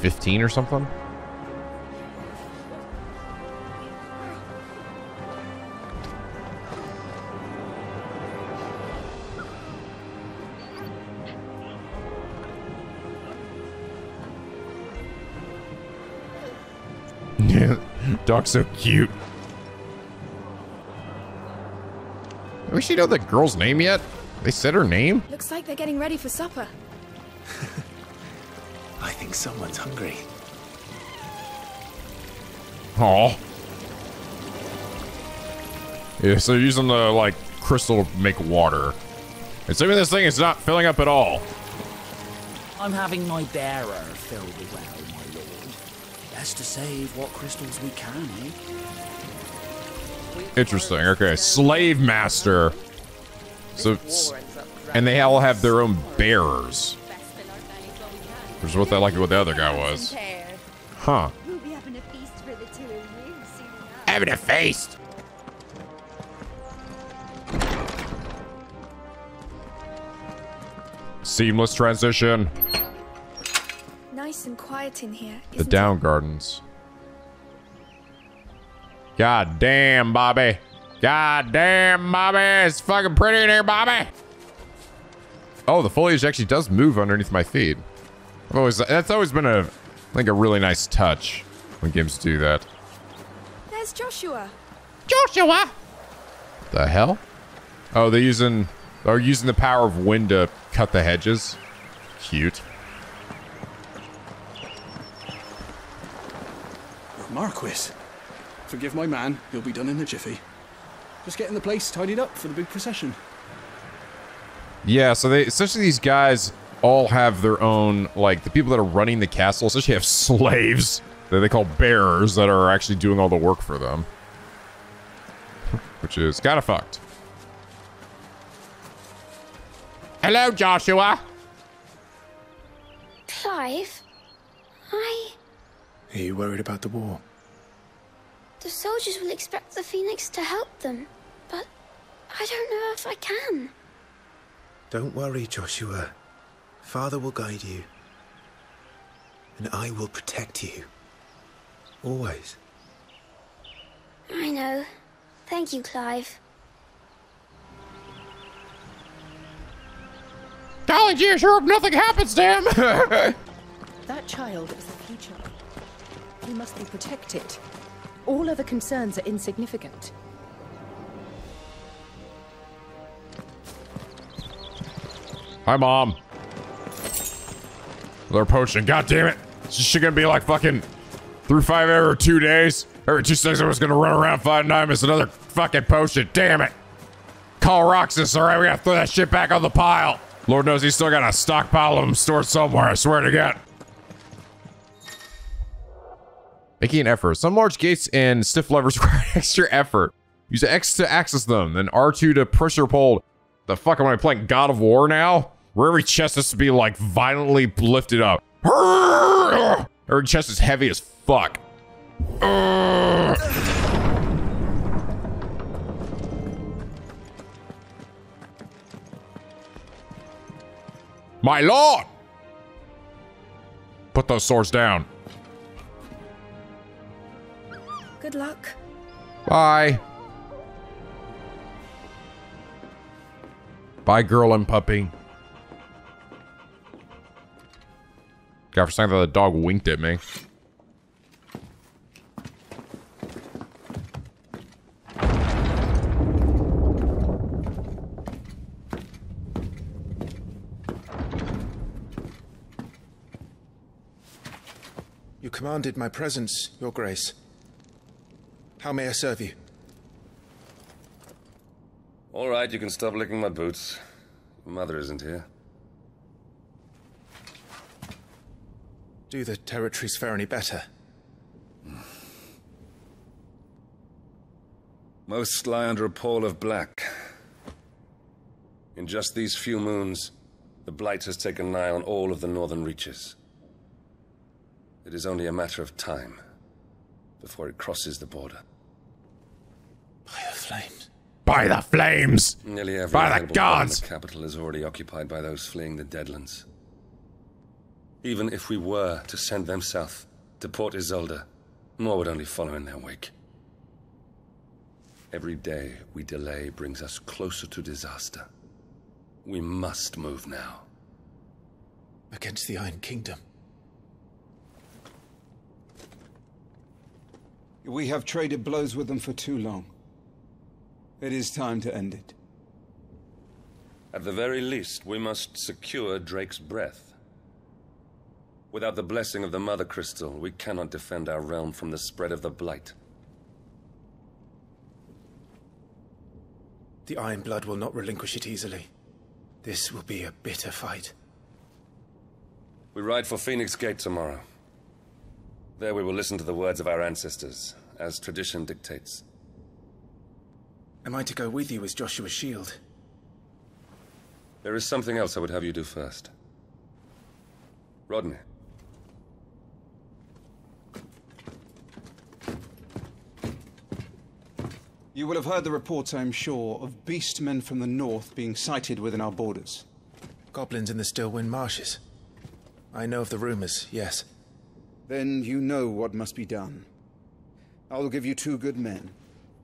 15 or something? Dog's so cute. We actually know the girl's name yet? They said her name? Looks like they're getting ready for supper. I think someone's hungry. Oh. Yeah, so using the like crystal to make water. Assuming this thing is not filling up at all. I'm having my bearer filled well, my lord. Best to save what crystals we can, eh? Interesting. Okay, slave master. So, and they all have their own bearers. Which is what they like what the other guy was. Huh. Having a feast for the two of you soon enough. Having a feast. Seamless transition. Nice and quiet in here. The down gardens. God damn, Bobby. God damn, Bobby. It's fucking pretty in here, Bobby. Oh, the foliage actually does move underneath my feet. I've always that's always been a I think a really nice touch when games do that. There's Joshua. Joshua. The hell? Oh, they're using they're using the power of wind to cut the hedges. Cute. Marquis. Forgive my man, he'll be done in a jiffy. Just getting the place tidied up for the big procession. Yeah, so they essentially these guys all have their own like the people that are running the castle essentially have slaves that they call bearers that are actually doing all the work for them. Which is kind of fucked. Hello, Joshua. Clive? I. Are you worried about the war? The soldiers will expect the Phoenix to help them, but I don't know if I can. Don't worry, Joshua. Father will guide you. And I will protect you. Always. I know. Thank you, Clive. Golly gee, I sure hope nothing happens to him. That child is the future. He must be protected. All other concerns are insignificant. Hi, mom. They're poaching. God damn it. Is she gonna be like fucking through five every two days? Every two seconds I was gonna run around five nine miss another fucking potion. Damn it. Call Roxas, alright? We gotta throw that shit back on the pile. Lord knows he's still got a stockpile of them stored somewhere, I swear to God. Making an effort. Some large gates and stiff levers require extra effort. Use X to access them, then R2 to or pull. The fuck am I playing God of War now? Where every chest has to be like violently lifted up. Her chest is heavy as fuck. My lord! Put those swords down. Good luck. Bye. Bye, girl and puppy. God, for something that the dog winked at me. You commanded my presence, Your Grace. How may I serve you? All right, you can stop licking my boots. Your mother isn't here. Do the territories fare any better? Most lie under a pall of black. In just these few moons, the Blight has taken nigh on all of the northern reaches. It is only a matter of time before it crosses the border. By the flames. By the flames! Nearly every By the available spot in gods! the capital is already occupied by those fleeing the Deadlands. Even if we were to send them south to Port Isolde, more would only follow in their wake. Every day we delay brings us closer to disaster. We must move now. Against the Iron Kingdom. We have traded blows with them for too long. It is time to end it. At the very least, we must secure Drake's breath. Without the blessing of the Mother Crystal, we cannot defend our realm from the spread of the Blight. The Iron Blood will not relinquish it easily. This will be a bitter fight. We ride for Phoenix Gate tomorrow. There we will listen to the words of our ancestors, as tradition dictates. Am I to go with you as Joshua's shield? There is something else I would have you do first. Rodney. You will have heard the reports, I am sure, of beastmen from the north being sighted within our borders. Goblins in the Stillwind Marshes. I know of the rumors, yes. Then you know what must be done. I will give you two good men.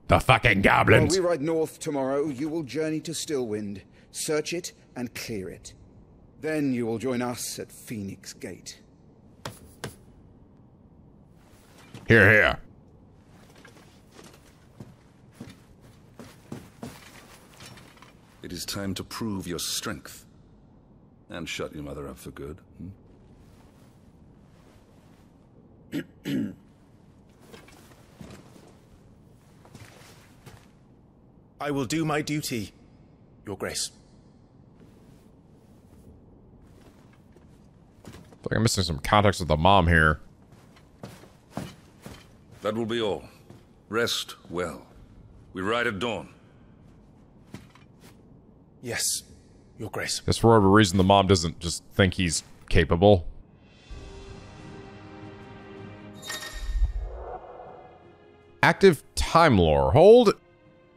The fucking goblins! While we ride north tomorrow, you will journey to Stillwind, search it, and clear it. Then you will join us at Phoenix Gate. Here, here. It is time to prove your strength. And shut your mother up for good. hmm? I will do my duty, Your Grace. like I'm missing some context with the mom here. That will be all. Rest well. We ride at dawn. Yes, Your Grace. Guess for whatever reason, the mom doesn't just think he's capable. Active time lore. Hold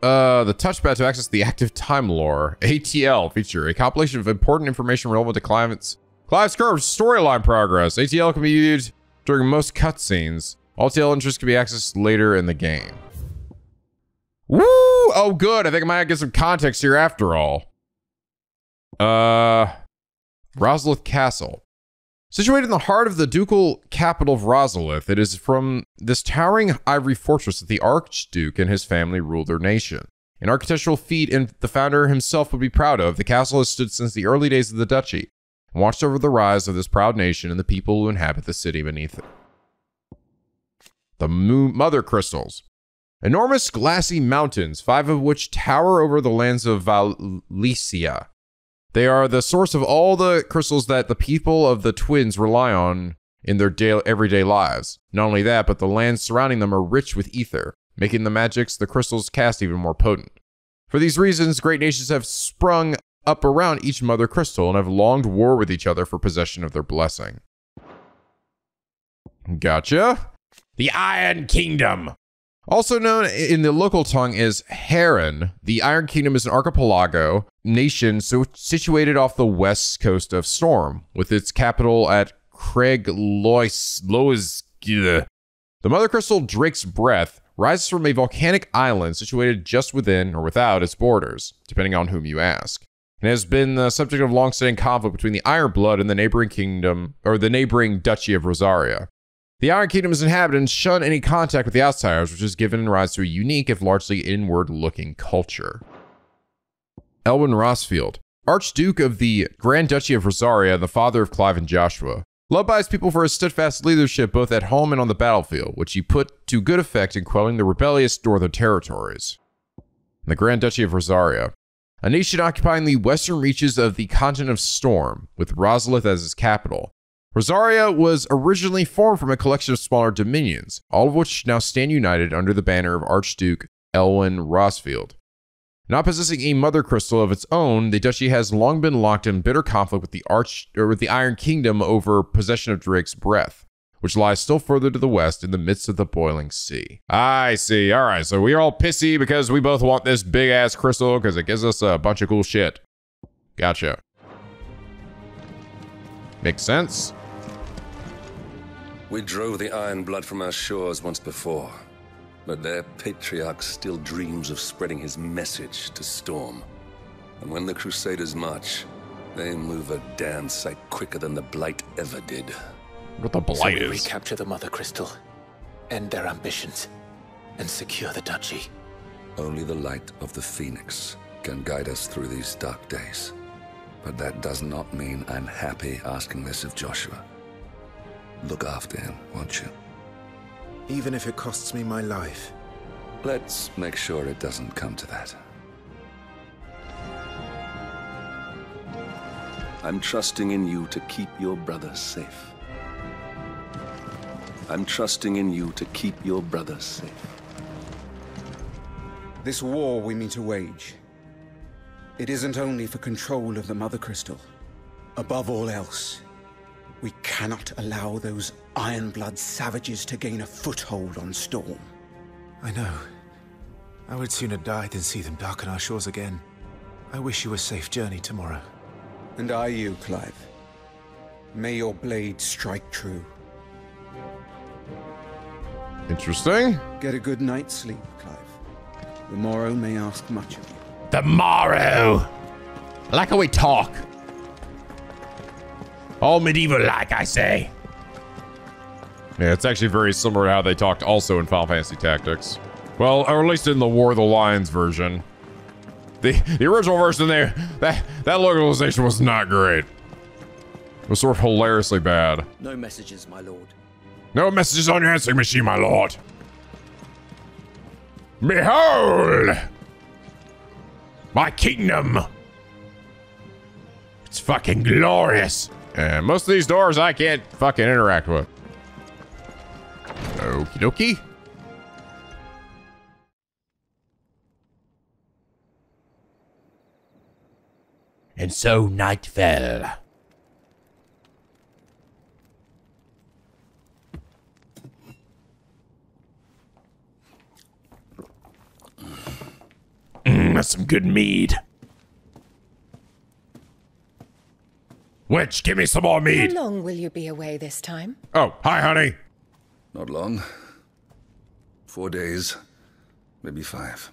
uh, the touchpad to access the active time lore. ATL feature. A compilation of important information relevant to Clive's, Clive's current storyline progress. ATL can be used during most cutscenes. All TL entries can be accessed later in the game. Woo! Oh, good. I think I might get some context here after all. Uh, Rosalith Castle. Situated in the heart of the ducal capital of Rosalith, it is from this towering ivory fortress that the Archduke and his family ruled their nation. An architectural feat and the founder himself would be proud of, the castle has stood since the early days of the duchy and watched over the rise of this proud nation and the people who inhabit the city beneath it. The Mo- Mother Crystals. Enormous glassy mountains, five of which tower over the lands of Valisthea. They are the source of all the crystals that the people of the twins rely on in their daily, everyday lives. Not only that, but the lands surrounding them are rich with ether, making the magics the crystals cast even more potent. For these reasons, great nations have sprung up around each mother crystal and have longed war with each other for possession of their blessing. Gotcha. The Iron Kingdom. Also known in the local tongue as Heron, the Iron Kingdom is an archipelago nation so situated off the west coast of Storm, with its capital at Craig Lois. Lois the Mother Crystal Drake's Breath rises from a volcanic island situated just within or without its borders, depending on whom you ask, and has been the subject of long-standing conflict between the Iron Blood and the neighboring kingdom or the neighboring Duchy of Rosaria. The Iron Kingdom's inhabitants shun any contact with the outsiders, which has given rise to a unique, if largely inward looking culture. Elwyn Rosfield, Archduke of the Grand Duchy of Rosaria and the father of Clive and Joshua. Loved by his people for his steadfast leadership both at home and on the battlefield, which he put to good effect in quelling the rebellious northern territories. The Grand Duchy of Rosaria, a nation occupying the western reaches of the continent of Storm, with Rosalith as its capital, Rosaria was originally formed from a collection of smaller dominions, all of which now stand united under the banner of Archduke Elwyn Rosfield. Not possessing a mother crystal of its own, the duchy has long been locked in bitter conflict with the Arch or with the Iron Kingdom over possession of Drake's breath, which lies still further to the west in the midst of the boiling sea. I see. All right, so we're all pissy because we both want this big ass crystal because it gives us a bunch of cool shit. Gotcha. Makes sense. We drove the Iron Blood from our shores once before, but their patriarch still dreams of spreading his message to Storm. And when the Crusaders march, they move a damn sight quicker than the Blight ever did. What the Blight so we recapture the Mother Crystal, end their ambitions, and secure the duchy. Only the light of the Phoenix can guide us through these dark days. But that does not mean I'm happy asking this of Joshua. Look after him, won't you? Even if it costs me my life. Let's make sure it doesn't come to that. I'm trusting in you to keep your brother safe. I'm trusting in you to keep your brother safe. This war we mean to wage, it isn't only for control of the Mother Crystal. Above all else, we cannot allow those Ironblood savages to gain a foothold on Storm. I know. I would sooner die than see them darken our shores again. I wish you a safe journey tomorrow. And I you, Clive. May your blade strike true. Interesting. Get a good night's sleep, Clive. The morrow may ask much of you. The morrow! I like how we talk. All medieval like, I say. Yeah, it's actually very similar to how they talked also in Final Fantasy Tactics. Well, or at least in the War of the Lions version. The the original version there, that that localization was not great. It was sort of hilariously bad. No messages, my lord. No messages on your answering machine, my lord. Behold! My kingdom! It's fucking glorious. And most of these doors I can't fucking interact with. Okie dokie. And so night fell. Mm, that's some good mead. Witch, give me some more mead. How long will you be away this time? Oh, hi, honey. Not long. Four days, maybe five.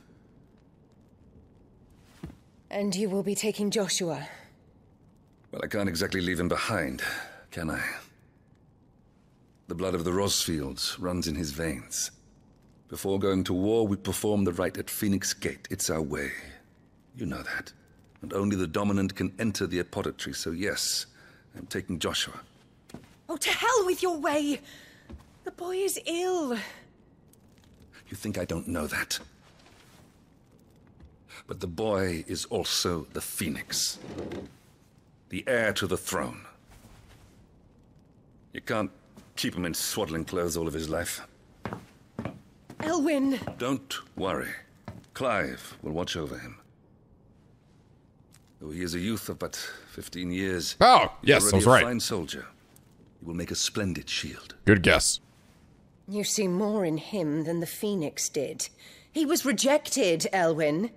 And you will be taking Joshua? Well, I can't exactly leave him behind, can I? The blood of the Rosfields runs in his veins. Before going to war, we perform the rite at Phoenix Gate. It's our way. You know that. And only the dominant can enter the apothecary, so yes, I'm taking Joshua. Oh, to hell with your way! The boy is ill. You think I don't know that? But the boy is also the Phoenix. The heir to the throne. You can't keep him in swaddling clothes all of his life. Elwyn! Don't worry. Clive will watch over him. Though he is a youth of but 15 years. Oh, yes, he's I was right. a fine soldier. He will make a splendid shield. Good guess. You see more in him than the Phoenix did. He was rejected, Elwin.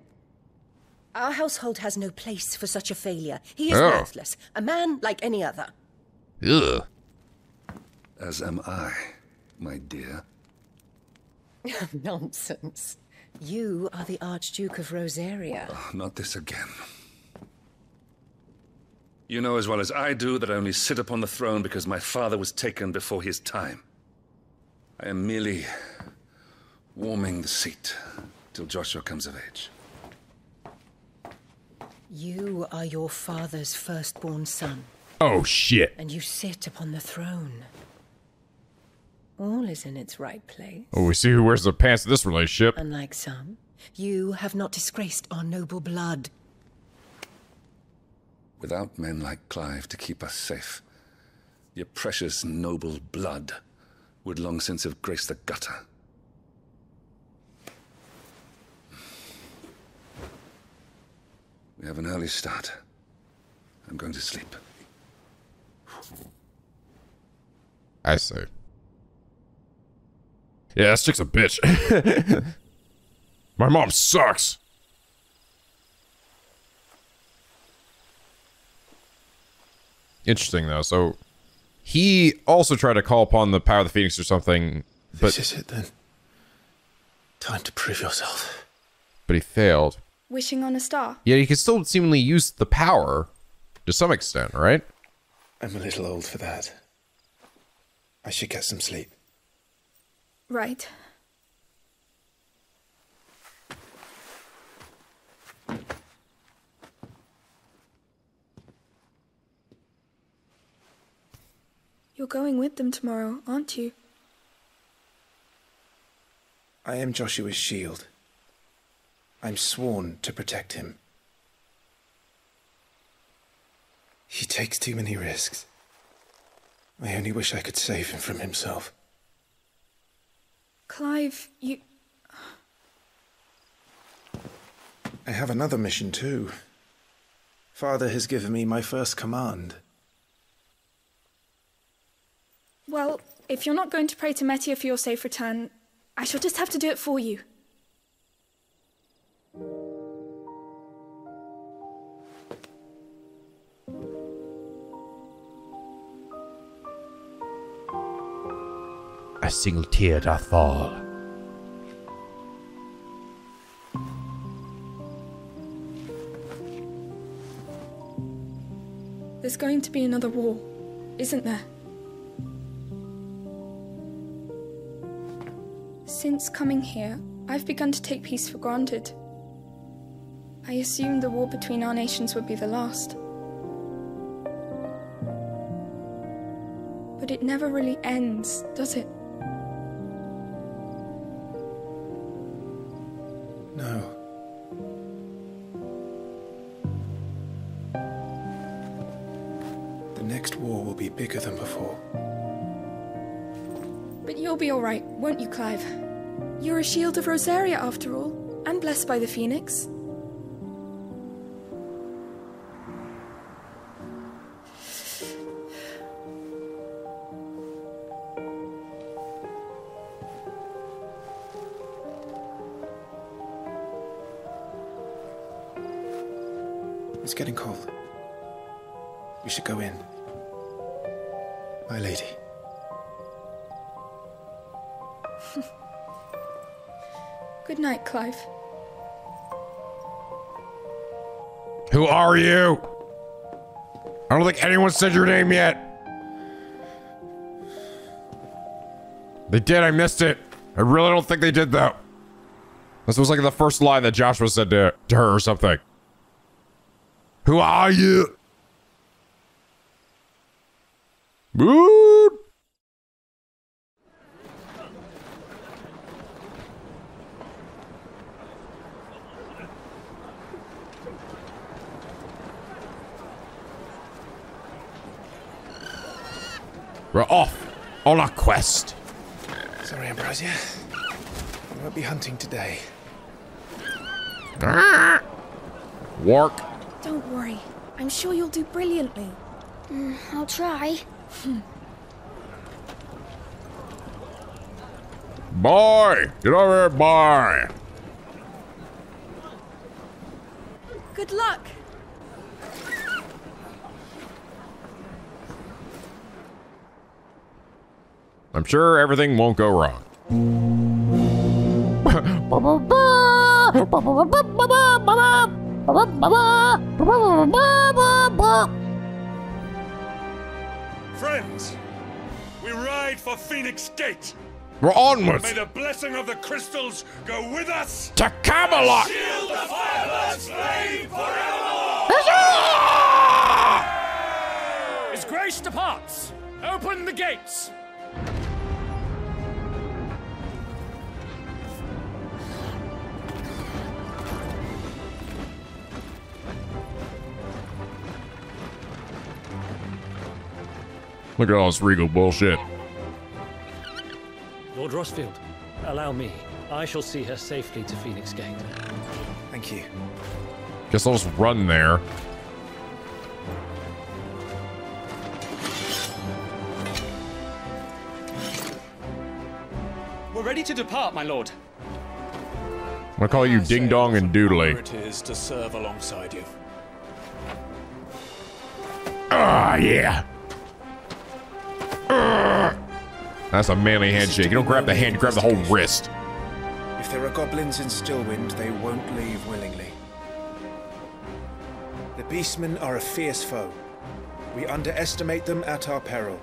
Our household has no place for such a failure. He is Oh. worthless, a man like any other. Ugh. As am I, my dear. Nonsense. You are the Archduke of Rosaria. Oh, not this again. You know as well as I do that I only sit upon the throne because my father was taken before his time. I am merely warming the seat till Joshua comes of age. You are your father's firstborn son, Oh shit. and you sit upon the throne. All is in its right place. Oh, we see who wears the pants in this relationship. Unlike some, you have not disgraced our noble blood. Without men like Clive to keep us safe, your precious noble blood would long since have graced the gutter. We have an early start. I'm going to sleep. I see. Yeah, that chick's a bitch. My mom sucks. Interesting though. So he also tried to call upon the power of the Phoenix or something, but This is it then. Time to prove yourself. but he failed. Wishing on a star. Yeah, he could still seemingly use the power to some extent, right? I'm a little old for that. I should get some sleep. Right. You're going with them tomorrow, aren't you? I am Joshua's shield. I'm sworn to protect him. He takes too many risks. I only wish I could save him from himself. Clive, you. I have another mission too. Father has given me my first command. Well, if you're not going to pray to Metia for your safe return, I shall just have to do it for you. A single tear doth fall. There's going to be another war, isn't there? Since coming here, I've begun to take peace for granted. I assumed the war between our nations would be the last. But it never really ends, does it? No. The next war will be bigger than before. But you'll be alright, won't you, Clive? You're a shield of Rosaria, after all, and blessed by the Phoenix. Don't said your name yet. They did, I missed it. I really don't think they did though. This was like the first line that Joshua said to, to her or something. Who are you? Boop. Won't be hunting today. Work. Don't worry. I'm sure you'll do brilliantly. Mm, I'll try. boy! Get over here, boy! Good luck! I'm sure everything won't go wrong. Friends, we ride for Phoenix Gate. We're onwards. May the blessing of the crystals go with us. To Camelot. Shield the firebird's flame forevermore. His grace departs. Open the gates. Look at all this regal bullshit. Lord Rosfield, allow me. I shall see her safely to Phoenix Gate. Thank you. Guess I'll just run there. We're ready to depart, my lord. I'm gonna call you Ding Dong and Doodly. It is to serve alongside you. Ah, yeah. That's a manly handshake. You don't grab the hand, you grab the whole wrist. If there are goblins in Stillwind, they won't leave willingly. The Beastmen are a fierce foe. We underestimate them at our peril.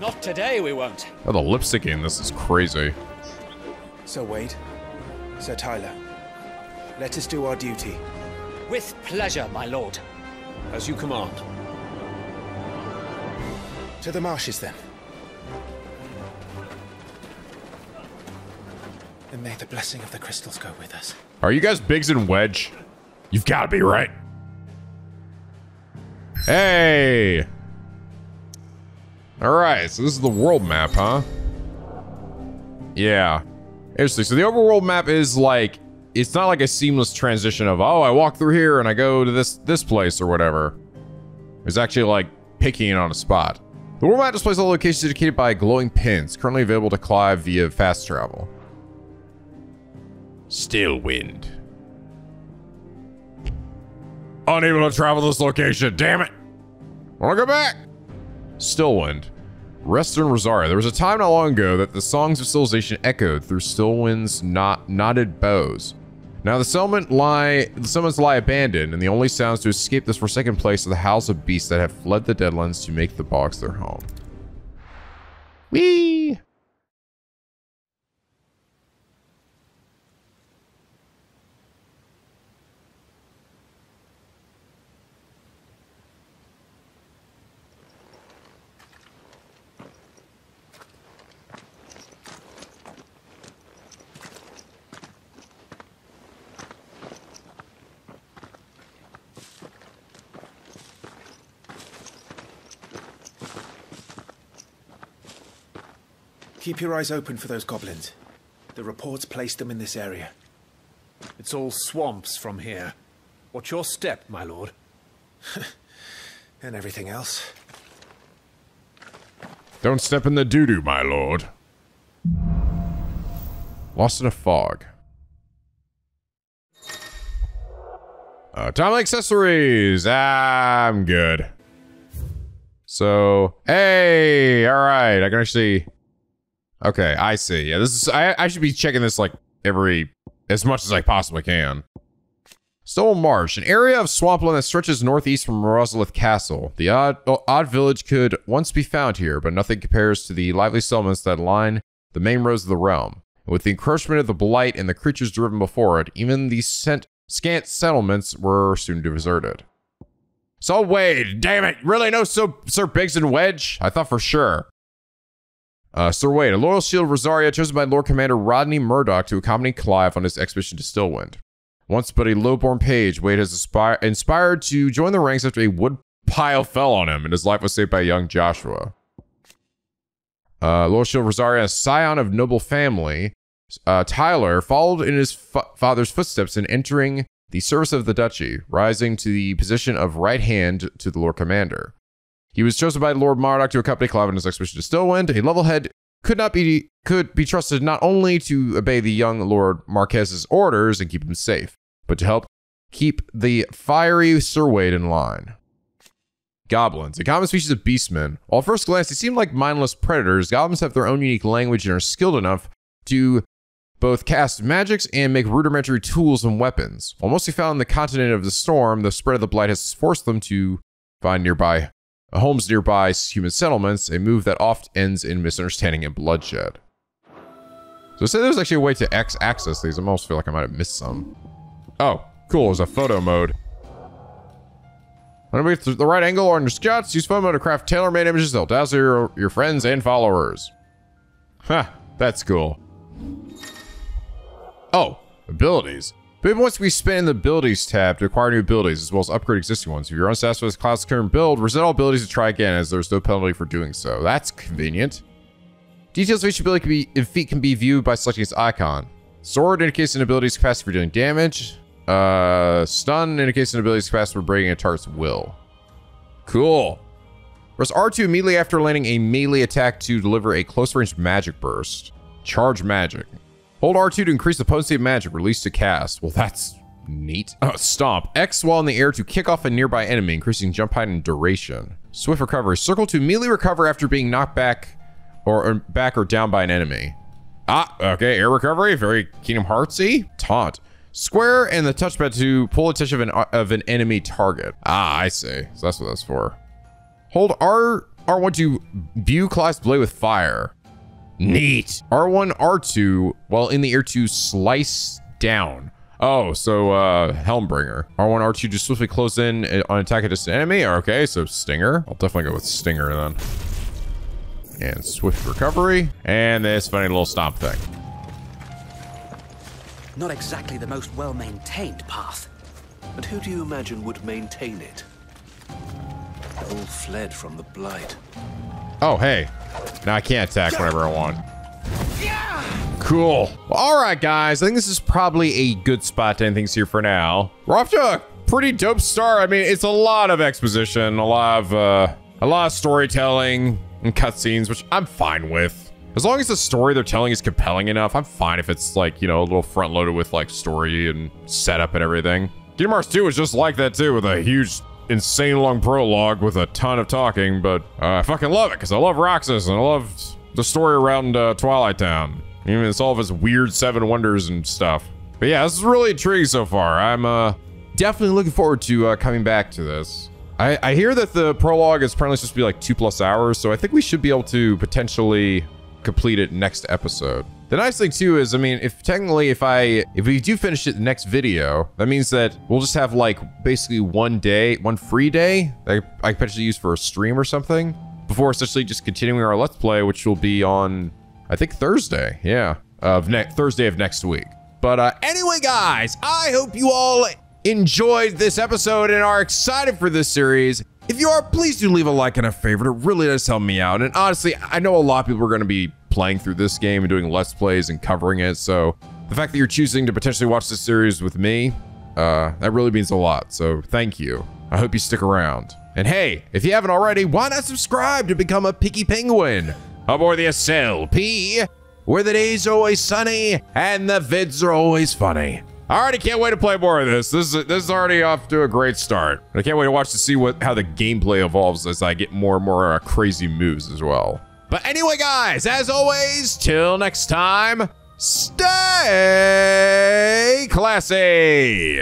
Not today, we won't. Oh, the lipstick in this is crazy. Sir Wade, Sir Tyler, let us do our duty. With pleasure, my lord. As you command. To the marshes, then. And may the blessing of the crystals go with us. Are you guys Biggs and Wedge? You've got to be right. Hey! Alright, so this is the world map, huh? Yeah. Interesting. So the overworld map is like, it's not like a seamless transition of, oh, I walk through here and I go to this this place or whatever. It's actually like picking it on a spot. The world map displays all locations indicated by glowing pins, currently available to Clive via fast travel. Stillwind. Unable to travel this location. Damn it. Wanna go back? Stillwind. Western Rosaria. There was a time not long ago that the songs of civilization echoed through Stillwind's knot, knotted boughs. Now the settlement lie the settlements lie abandoned, and the only sounds to escape this forsaken place are the howls of beasts that have fled the Deadlands to make the bogs their home. Whee! Keep your eyes open for those goblins. The reports placed them in this area. It's all swamps from here. What's your step, my lord? and everything else. Don't step in the doo-doo, my lord. Lost in a fog. Uh, timely accessories. I'm good. So, hey, all right. I can actually. Okay, I see. Yeah, this is. I, I should be checking this like every as much as I possibly can. Stolen Marsh, an area of swampland that stretches northeast from Rosalith Castle. The odd, odd village could once be found here, but nothing compares to the lively settlements that line the main roads of the realm. With the encroachment of the Blight and the creatures driven before it, even the scant, scant settlements were soon deserted. So Wade, damn it, really no so, Sir Biggs and Wedge? I thought for sure. Uh, Sir Wade, a loyal shield of Rosaria chosen by Lord Commander Rodney Murdoch to accompany Clive on his expedition to Stillwind. Once but a lowborn page, Wade has aspire- inspired to join the ranks after a wood pile fell on him and his life was saved by young Joshua. Uh, Lord Shield Rosaria, a scion of noble family, uh, Tyler followed in his fa- father's footsteps in entering the service of the duchy, rising to the position of right hand to the Lord Commander. He was chosen by Lord Murdoch to accompany his expedition to Stillwind. A level head could not be could be trusted not only to obey the young Lord Marquez's orders and keep him safe, but to help keep the fiery Sir Wade in line. Goblins, a common species of beastmen. While at first glance they seem like mindless predators, goblins have their own unique language and are skilled enough to both cast magics and make rudimentary tools and weapons. While mostly found in the continent of the storm, the spread of the blight has forced them to find nearby homes nearby human settlements, a move that oft ends in misunderstanding and bloodshed. So say there's actually a way to X access these. I almost feel like I might have missed some. Oh, cool. There's a photo mode. When we get the right angle on your shots, use photo mode to craft tailor-made images that'll dazzle your, your friends and followers. Huh, that's cool. Oh, abilities. But once we spin in the abilities tab to acquire new abilities as well as upgrade existing ones. If you're unsatisfied with class current build, reset all abilities to try again as there's no penalty for doing so. That's convenient. Details of each ability can be, if feat can be viewed by selecting its icon. Sword indicates an ability's capacity for dealing damage. Uh, stun indicates an ability's capacity for breaking a target's will. Cool. Press R2 immediately after landing a melee attack to deliver a close range magic burst. Charge magic. Hold R2 to increase the potency of magic Release to cast. Well, that's neat. Oh, stomp. X while in the air to kick off a nearby enemy, increasing jump height and duration. Swift recovery. Circle to immediately recover after being knocked back or, or back or down by an enemy. Ah, okay. Air recovery. Very Kingdom Heartsy. Taunt. Square and the touchpad to pull attention of an, of an enemy target. Ah, I see. So that's what that's for. Hold R R1 to view class blade with fire. Neat. R1, R2, while in the air to slice down. Oh, so uh, Helmbringer. R1, R2 just swiftly close in uh, on attack a distant enemy. Okay, so Stinger. I'll definitely go with Stinger then. And swift recovery. And this funny little stomp thing. Not exactly the most well-maintained path. And who do you imagine would maintain it? All fled from the Blight. Oh, hey. Now I can't attack whenever I want. Cool. All right, guys. I think this is probably a good spot to end things here for now. We're off to a pretty dope start. I mean, it's a lot of exposition, a lot of, uh, a lot of storytelling and cutscenes, which I'm fine with. As long as the story they're telling is compelling enough, I'm fine if it's like, you know, a little front loaded with like story and setup and everything. Kingdom Hearts 2 was just like that too, with a huge, insane long prologue with a ton of talking, but uh, I fucking love it because I love Roxas and I love the story around uh, Twilight Town. Even it's all of his weird seven wonders and stuff. But yeah, this is really intriguing so far. I'm uh, definitely looking forward to uh, coming back to this. I, I hear that the prologue is apparently supposed to be like two plus hours, so I think we should be able to potentially complete it next episode. The nice thing too is, I mean, if technically if I, if we do finish it the next video, that means that we'll just have like basically one day, one free day that I, potentially use for a stream or something before essentially just continuing our Let's Play, which will be on, I think Thursday. Yeah. Of next Thursday of next week. But uh, anyway, guys, I hope you all enjoyed this episode and are excited for this series. If you are, please do leave a like and a favorite. It really does help me out. And honestly, I know a lot of people are going to be playing through this game and doing Let's Plays and covering it. So the fact that you're choosing to potentially watch this series with me, uh, that really means a lot. So thank you. I hope you stick around. And hey, if you haven't already, why not subscribe to become a picky penguin aboard the SLP, where the days are always sunny and the vids are always funny. I already can't wait to play more of this. This is this is already off to a great start. I can't wait to watch to see what how the gameplay evolves as I get more and more uh, crazy moves as well. But anyway, guys, as always, till next time, stay classy.